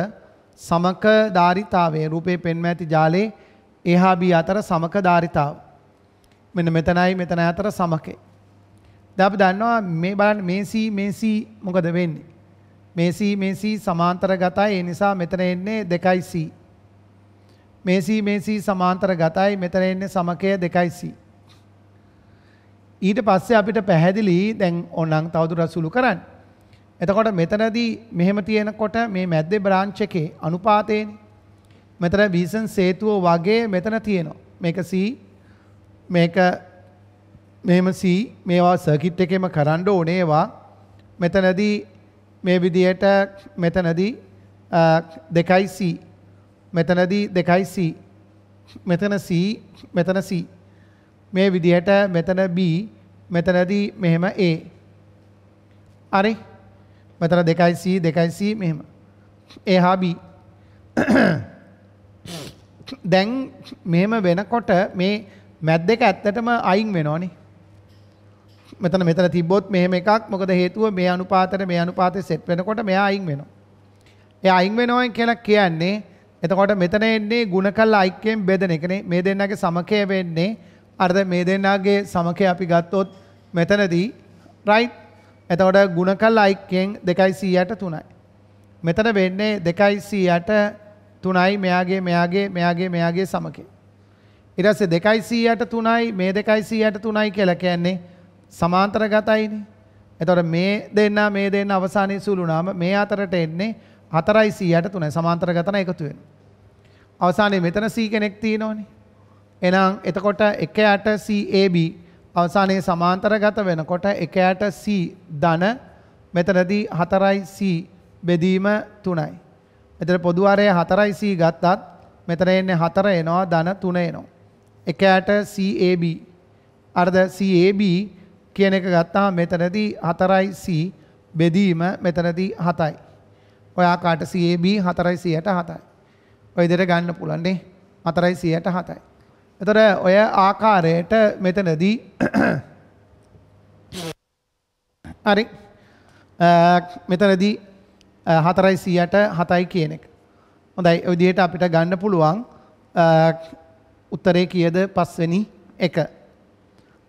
සමක ධාරිතාවේ රූපයේ පෙන්ම ඇති ජාලයේ ඒහාබී අතර සමක ධාරිතාව. මෙන්න මෙතනයි මෙතන අතර සමකේ. දැන් අපි දන්නවා මේ බලන්න මේසී මේසී මොකද වෙන්නේ? මේසී මේසී සමාන්තර ගතයි ඒ නිසා මෙතන එන්නේ 2c. මේසී මේසී සමාන්තර ගතයි මෙතන එන්නේ සමකය 2c. ඊට පස්සේ අපිට පැහැදිලි දැන් ඕනනම් තවදුරටත් සුළු කරන්න. එතකොට මෙතනදී මෙහෙම තියෙනකොට මේ මැද්දේ බ්‍රාන්ච් එකේ අනුපාතේනේ. මෙතන වීසන් සේතුව වගේ මෙතන තියෙනවා. මේක C මේක මෙහෙම C මේවා සර්කිට් එකේම කරන්න ඕනේ ඒවා. මෙතනදී මේ විදියට මෙතනදී 2C මෙතනදී 2C මෙතන C මෙතන C මේ විදිහට මෙතන B මෙතනදී මෙහෙම A. හරි? මෙතන 2C 2C මෙහෙම. A හා B. දැන් මෙහෙම වෙනකොට මේ මැද් දෙක ඇත්තටම අයින් වෙනවනේ. මෙතන මෙතන තිබ්බොත් මෙහෙම එකක් මොකද හේතුව මේ අනුපාතයට මේ අනුපාතය සෙට් වෙනකොට මෙයා අයින් වෙනවා. එයා අයින් වෙනවා කියලා කියන්නේ එතකොට මෙතන එන්නේ ಗುಣකල ඓක්‍යයෙන් බෙදෙන එකනේ. මේ දෙන්නගේ සමකය වෙන්නේ අර්ද මේ දෙන්නාගේ සමකය අපි ගත්තොත් මෙතනදී රයිට් එතකොට ගුණකල් යික්කෙන් දෙකයි සීයට තුනයි. මෙතන වෙන්නේ දෙකයි සීයට තුනයි මෙයාගේ මෙයාගේ මෙයාගේ මෙයාගේ සමකය. ඊට පස්සේ 200ට 3යි මේ 200ට 3යි කියලා කියන්නේ සමාන්තර ගතයිනේ. එතකොට මේ දෙන්න මේ දෙන්න අවසානයේ සුළුනාම මේ අතරට එන්නේ 4යි 100ට 3යි සමාන්තර ගතන එකතු වෙනවා. අවසානයේ මෙතන C කෙනෙක් තියෙනවනේ. එහෙනම් එතකොට 1යට CAB අවසානයේ සමාන්තර ගත වෙනකොට 1යට C ධන මෙතනදී 4යි C බෙදීම 3යි. මෙතන පොදු ආරය 4යි C ගත්තත් මෙතන එන්නේ 4 එනවා ධන 3 එනවා. එකයට CAB අර්ද CAB කියන එක ගත්තාම මෙතනදී 4යි C බෙදීම මෙතනදී 7යි. ඔය ආකාරයට CAB 4යි 100ට 7යි. ඔය විදිහට ගන්න පුළුවන් නේ 4යි 100ට 7යි. එතකොට ඔය ආකාරයට මෙතනදී හරි මෙතනදී 4යි 100ට 7යි කියන එක. හොඳයි ඔය විදිහට අපිට ගන්න පුළුවන් උත්තරේ කීයද පස්වෙනි එක.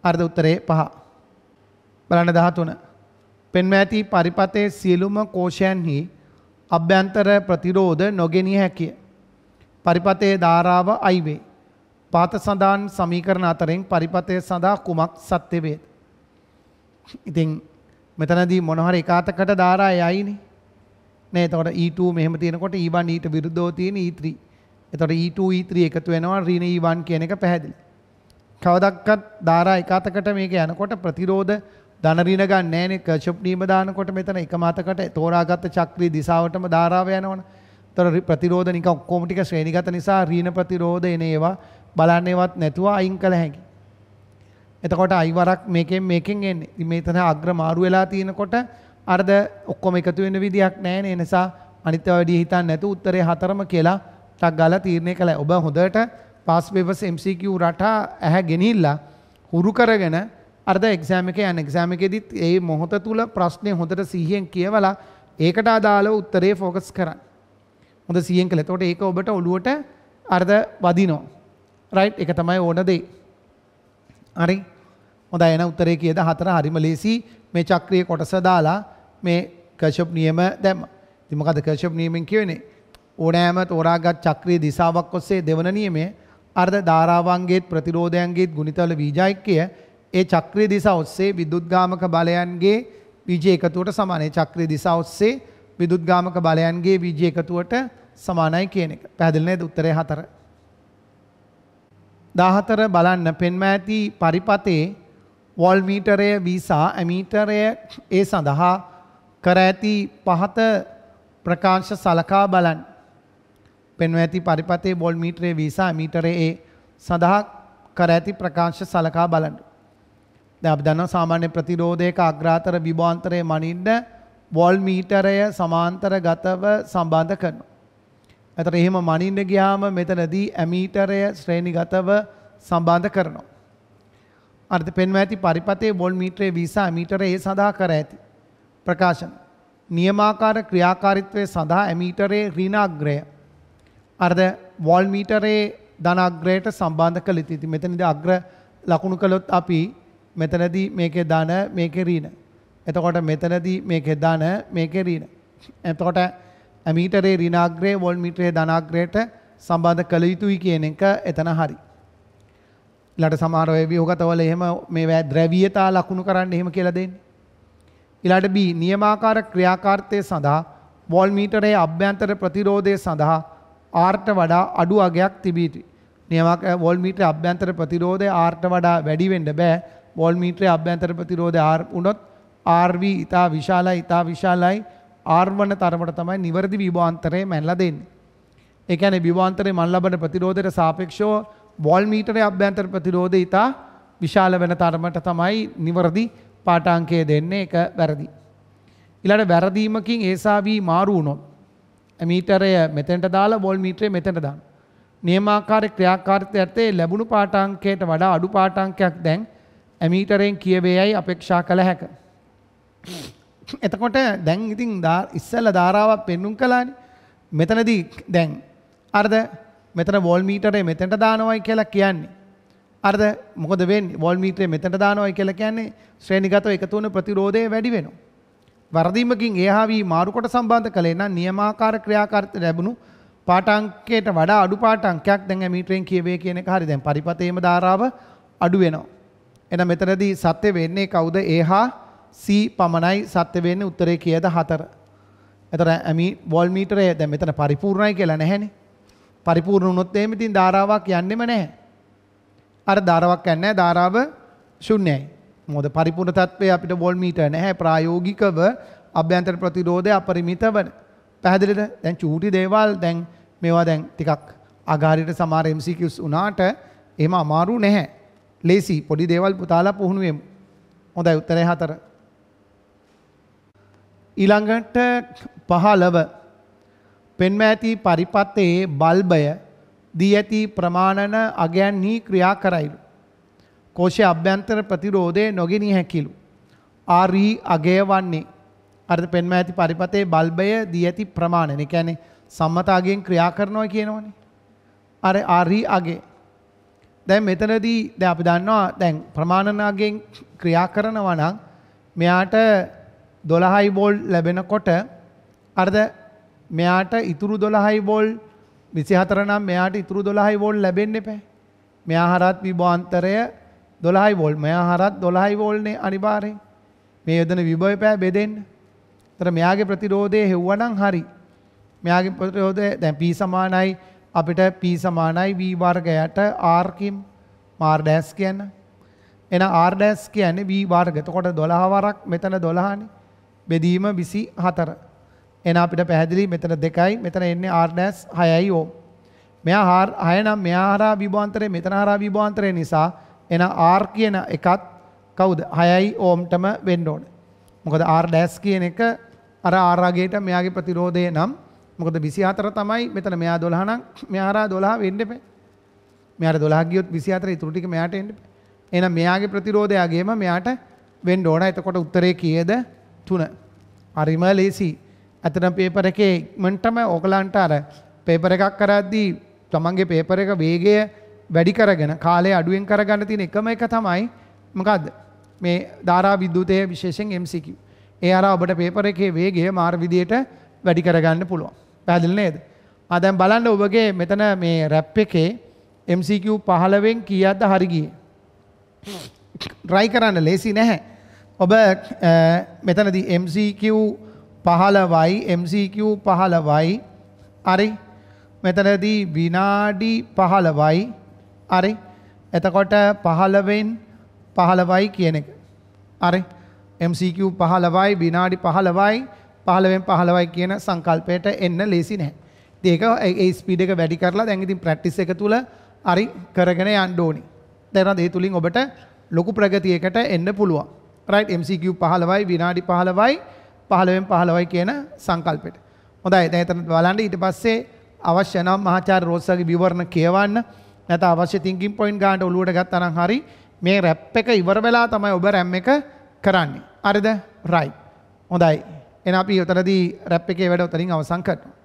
අර්ධ උත්තරේ පහ. බලන්න 13. පෙන්ව ඇති පරිපතේ සියලුම කෝෂයන්හි අභ්‍යන්තර ප්‍රතිරෝධ නොගෙනිය හැකිය. පරිපතේ ධාරාව I වේ. පාත සඳහන් සමීකරණ අතරින් පරිපතය සඳහා කුමක් සත්‍ය වේද? ඉතින් මෙතනදී මොන හරි එකාතකට ධාරා යයිනේ. නේ එතකොට E2 මෙහෙම තියෙනකොට E1 ඊට e විරුද්ධව තියෙන E3. එතකොට E2 E3 එකතු වෙනවා ඍණ E1 කියන එක පැහැදිලි. කවදක්වත් ධාරා එකාතකට මේක යනකොට ප්‍රතිරෝධ ධන ඍණ ගන්න නැහැනේ කර්ෂොප් නියම දානකොට මෙතන එක මතකට තෝරාගත්ත චක්‍රී දිශාවටම ධාරාව යනවනේ. එතකොට ප්‍රතිරෝධ නිකන් ඔක්කොම ටික ශ්‍රේණිගත නිසා ඍණ ප්‍රතිරෝධ එන ඒවා බලන්නේවත් නැතුව අයින් කළ හැකි. එතකොට අයිවරක් මේකෙන් මේකෙන් එන්නේ. ඉතින් මේ තන අග්‍ර මාරු වෙලා තියෙනකොට අර්ධ ඔක්කොම එකතු වෙන විදියක් නැහැ නේ. නිසා අනිත් ඒවා වැඩි හිතන්නේ නැතුව උත්තරේ හතරම කියලා ටක් ගාලා තීරණය කළා. ඔබ හොඳට පාස් පේපර්ස් MCQ රටා ඇහැ ගෙනිහිල්ලා හුරු කරගෙන අර්ධ එක්සෑම් එකේ යන එක්සෑම් එකේදීත් ඒ මොහොත තුල ප්‍රශ්නේ හොඳට සිහියෙන් කියවලා ඒකට අදාළව උත්තරේ ફોකස් කරන්න. හොඳ සිහියෙන් කළා. එතකොට ඒක ඔබට ඔළුවට අර්ධ වදිනවා. රයිට් එක තමයි ඕන දේ. හරි. හොඳයි එන උත්තරේ කියද හතර හරිම ලේසි මේ චක්‍රීය කොටස දාලා මේ කර්ෂොප් නියම දැම්ම. ඉතින් මොකද කර්ෂොප් නියමෙන් කියවෙන්නේ? ඕනෑම තෝරාගත් චක්‍රීය දිශාවක් ඔස්සේ දෙවන නියමය අර්ධ ධාරාවන්ගේත් ප්‍රතිරෝධයන්ගේත් ගුණිතවල බීජයික්‍යය ඒ චක්‍රීය දිශා ඔස්සේ විදුත්ගාමක බලයන්ගේ බීජ එකතුවට සමානයි. චක්‍රීය දිශා ඔස්සේ විදුත්ගාමක බලයන්ගේ බීජ එකතුවට සමානයි කියන එක. පැහැදිලි නේද? උත්තරේ 4. 14 බලන්න පෙන්ම ඇති පරිපතේ වොල් මීටරය වීසා ඇමීටරය ඒ සඳහා කර ඇති පහත ප්‍රකාශ සලකා බලන්න. පෙන්ව ඇති පරිපතේ වොල් මීටරේ වීසා මීටරේ ඒ සඳහා කර ඇති ප්‍රකාශ සලකා බලන්න. දැන් අපි දන්නවා සාමාන්‍ය ප්‍රතිරෝධයක අග්‍රාතර විභවාන්තරයේ මනින්න වොල් මීටරය සමාන්තර ගතව සම්බන්ධ කරනවා. එතට එහෙම මනින්න ගියාම මෙතනදී ඇමීටරය ශ්‍රේණිගතව සම්බන්ධ කරනවා. අර්ථ පෙන්ව ඇති පරිපතේ වොල් මීටරේ වීසා ඇමීටර ඒ සඳහා කර ඇති. ප්‍රකාශන. නියමාකාර ක්‍රියාකාරිත්වය සඳහා ඇමීටරේ ඍණාග්‍රය. අර්ධ වොල් මීටරේ ධනග්‍රයට සම්බන්ධ කළ යුතුයි. ඉතින් මෙතනදී අග්‍ර ලකුණු කළොත් අපි මෙතනදී මේකේ ධන මේකේ ඍණ. එතකොට මෙතනදී මේකේ ධන මේකේ ඍණ. එතකොට ඇමීටරේ රිනාග්‍රේ වොල් මීටරේ ධනාග්‍රයට සම්බන්ධ කළ යුතුයි කියන එක එතන හරි. ඊළඟට සමහර වෙවි හොගතවල එහෙම මේ ද්‍රව්‍යතා ලකුණු කරන්න එහෙම කියලා දෙන්නේ. ඊළඟට B නියමාකාර ක්‍රියාකාරීත්වය සඳහා වොල් මීටරේ අභ්‍යන්තර ප්‍රතිරෝධය සඳහා R-ට වඩා අඩු අගයක් තිබී යුතුයි. නියමක වොල් මීටරේ අභ්‍යන්තර ප්‍රතිරෝධය R-ට වඩා වැඩි වෙන්න බෑ. වොල් මීටරේ අභ්‍යන්තර ප්‍රතිරෝධය R වුණොත් RV ඉතා විශාලයි ඉතා විශාලයි ආර්වන තරමට තමයි නිවැරදි විභවාන්තරය මැනලා දෙන්නේ. ඒ කියන්නේ විභවාන්තරේ මන් ලබන ප්‍රතිරෝධයට සාපේක්ෂව වෝල් මීටරයේ අභ්‍යන්තර ප්‍රතිරෝධය ඉතා විශාල වෙන තරමට තමයි නිවැරදි පාඨාංකය දෙන්නේ ඒක වැරදි. ඊළඟ වැරදීමකින් ඒසාවී මාරු වුණොත් මීටරය මෙතෙන්ට දාලා වෝල් මීටරය මෙතෙන්ට දාන්න. නියමාකාර ක්‍රියාකාරීත්වය ඇත්තේ ලැබුණු පාඨාංකයට වඩා අඩු පාඨාංකයක් දැන් ඇමීටරයෙන් කියවේයයි අපේක්ෂා කළ හැකිය. එතකොට දැන් ඉතින් ඉස්සල්ල ධාරාවක් පෙන්නුම් කලානි මෙතනදී දැන් අර්ද මෙතන වෝල් මීටරේ මෙතැට දානවයි කියලා කියන්නේ. අර්ද මොකද වෙන් වෝල් මීටරේ මෙතැට දානවයි කියලා කියන්නේ ශ්‍රේණිගතව එකතුවන ප්‍රතිරෝධය වැඩි වෙනවා. වරදීමකින් ඒහාවී මාරුකොට සම්බන්ධ කළේ නම් නියමාකාර ක්‍රියාකාරිත ලැබුණු පාටංකයට වඩා අඩු පාටංකයක් දැන් ඇමීටරෙන් කියවේ කියන එක හරි දැන් පරිපතේම ධාරාව අඩු වෙනවා. එහෙනම් මෙතනදී සත්‍ය වෙන්නේ කවුද? A හා C පමණයි සත්‍ය වෙන්නේ උත්තරේ කීයද? 4. එතන ඇමි වෝල් මීටරය දැන් මෙතන පරිපූර්ණයි කියලා නැහැනේ. පරිපූර්ණ වුණොත් එහෙම ඉතින් ධාරාවක් යන්නෙම නැහැ. අර ධාරාවක් යන්නේ නැහැ. ධාරාව ශුන්‍යයි. මොකද පරිපූර්ණ තත්ත්වයේ අපිට වෝල් මීටර නැහැ. ප්‍රායෝගිකව අභ්‍යන්තර ප්‍රතිරෝධය අපරිමිත වන. පැහැදිලිද? දැන් චූටි දේවල් දැන් මේවා දැන් ටිකක් අගාරියට සමහර MCQs උනාට එහෙම අමාරු නැහැ. ලේසි පොඩි දේවල් පුතාලා පුහුණු වෙමු. හොඳයි උත්තරය හතර. ඊළඟට පහළව පෙන්ම ඇති පරිපත්තයේ බල්බය දී ඇති ප්‍රමාණන අගයන්හි ක්‍රියා කරයිලු. කෝෂය අභ්‍යන්තර ප්‍රතිරෝධය නොගෙනී හැකිලු. ආරී අගය වන්නේ අර්ථ පෙන්ම ඇති පරිපතේ බල්බය දී ඇති ප්‍රමාණය කැනෙ සම්මතාගෙන් ක්‍රියා කරනවා කියනවනේ. අර ආරී අගේ දැන් මෙතනදී දැන් අපි දන්නවා දැන් ප්‍රමාණනාගෙන් ක්‍රියා කරනවා නම් මෙයාට 12යි වෝල්ට් ලැබෙනකොට අරද මෙයාට ඉතුරු 12යි වෝල්ට් 24 නම් මෙයාට ඉතුරු 12යි වෝල්ට් ලැබෙන්න එපා. මෙයා හරත් විභවාන්තරය 12යි වෝල්ට්. මෙයා හරත් 12යි වෝල්ට්නේ අනිවාර්යෙන්. මේ යොදන විභවය පෑ බෙදෙන්න. ඒතර මෙයාගේ ප්‍රතිරෝධය හෙව්වනම් හරි. මෙයාගේ ප්‍රතිරෝධය දැන් P සමානයි අපිට P සමානයි V වර්ගයට R කිම් R ඩෑස් කියන්න. එන R ඩෑස් කියන්නේ V වර්ග. එතකොට 12 වරක් මෙතන 12නේ. බෙදීම 24. එන අපිට පැහැදිලි මෙතන 2යි මෙතන එන්නේ R ඩෑස් 6යි ඕම්. මෙයා R 6 නම් මෙයා හරහා විභවාන්තරය මෙතන හරහා විභවාන්තරය නිසා එන R කියන එකත් කවුද 6යි ඕම්ටම වෙන්න ඕනේ. මොකද R ඩෑස් කියන එක අර R අගේට මෙයාගේ ප්‍රතිරෝධය නම් මොකද 24 තමයි මෙතන මෙයා 12 නම් මෙයා හරහා 12 වෙන්න එපේ. මෙයාට 12 ගියොත් 24 ඉතුරු ටික මෙයාට එන්න එපේ. එහෙනම් මෙයාගේ ප්‍රතිරෝධයගේම මෙයාට වෙන්න ඕන. එතකොට උත්තරේ කීයද? 3. හරිම ලේසි. අතන පේපර් එකේ ඉක්මනටම ඔයගලන්ට අර පේපර් එකක් කරද්දී තමන්ගේ පේපර් එක වේගය වැඩි කරගෙන කාලය අඩුවෙන් කරගන්න තියෙන එකම එක තමයි මොකද්ද? මේ ධාරා විද්‍යුතය විශේෂයෙන් MCQ. ඒ අර ඔබට පේපර් එකේ වේගය මාර විදියට වැඩි කරගන්න පුළුවන්. පැහැදිලි නේද? ආ දැන් බලන්න ඔබගේ මෙතන මේ රැප් එකේ MCQ 15න් කීයක්ද හරි ගියේ? try කරන්න ලේසි නැහැ. ඔබ මෙතනදී MCQ 15යි MCQ 15යි හරි. මෙතනදී විනාඩි 15යි හරි. එතකොට 15න් 15යි කියන එක. හරි. MCQ 15යි විනාඩි 15යි 15න් 15යි කියන සංකල්පයට එන්න ලේසි නැහැ. ඒක ඒ ස්පීඩ් එක වැඩි කරලා දැන් ඉතින් ප්‍රැක්ටිස් එක තුල හරි කරගෙන යන්න ඕනි. දැන් ඒ තුලින් ඔබට ලොකු ප්‍රගතියකට එන්න පුළුවන්. Right MCQ 15යි විනාඩි 15යි 15න් 15යි කියන සංකල්පෙට. හොඳයි දැන් එතන බලන්න ඊට පස්සේ අවශ්‍ය නම් මහාචාර්ය රෝසගේ විවරණ කියවන්න නැත්නම් අවශ්‍ය thinking point ගන්නට ඔලුවට ගත්තා නම් හරි මේ රැප් එක ඉවර වෙලා තමයි ඔබ රැම් එක කරන්නේ. හරිද? right. හොඳයි. එන අපි උතනදී රැප් එකේ වැඩ උතනින් අවසන් කරනවා.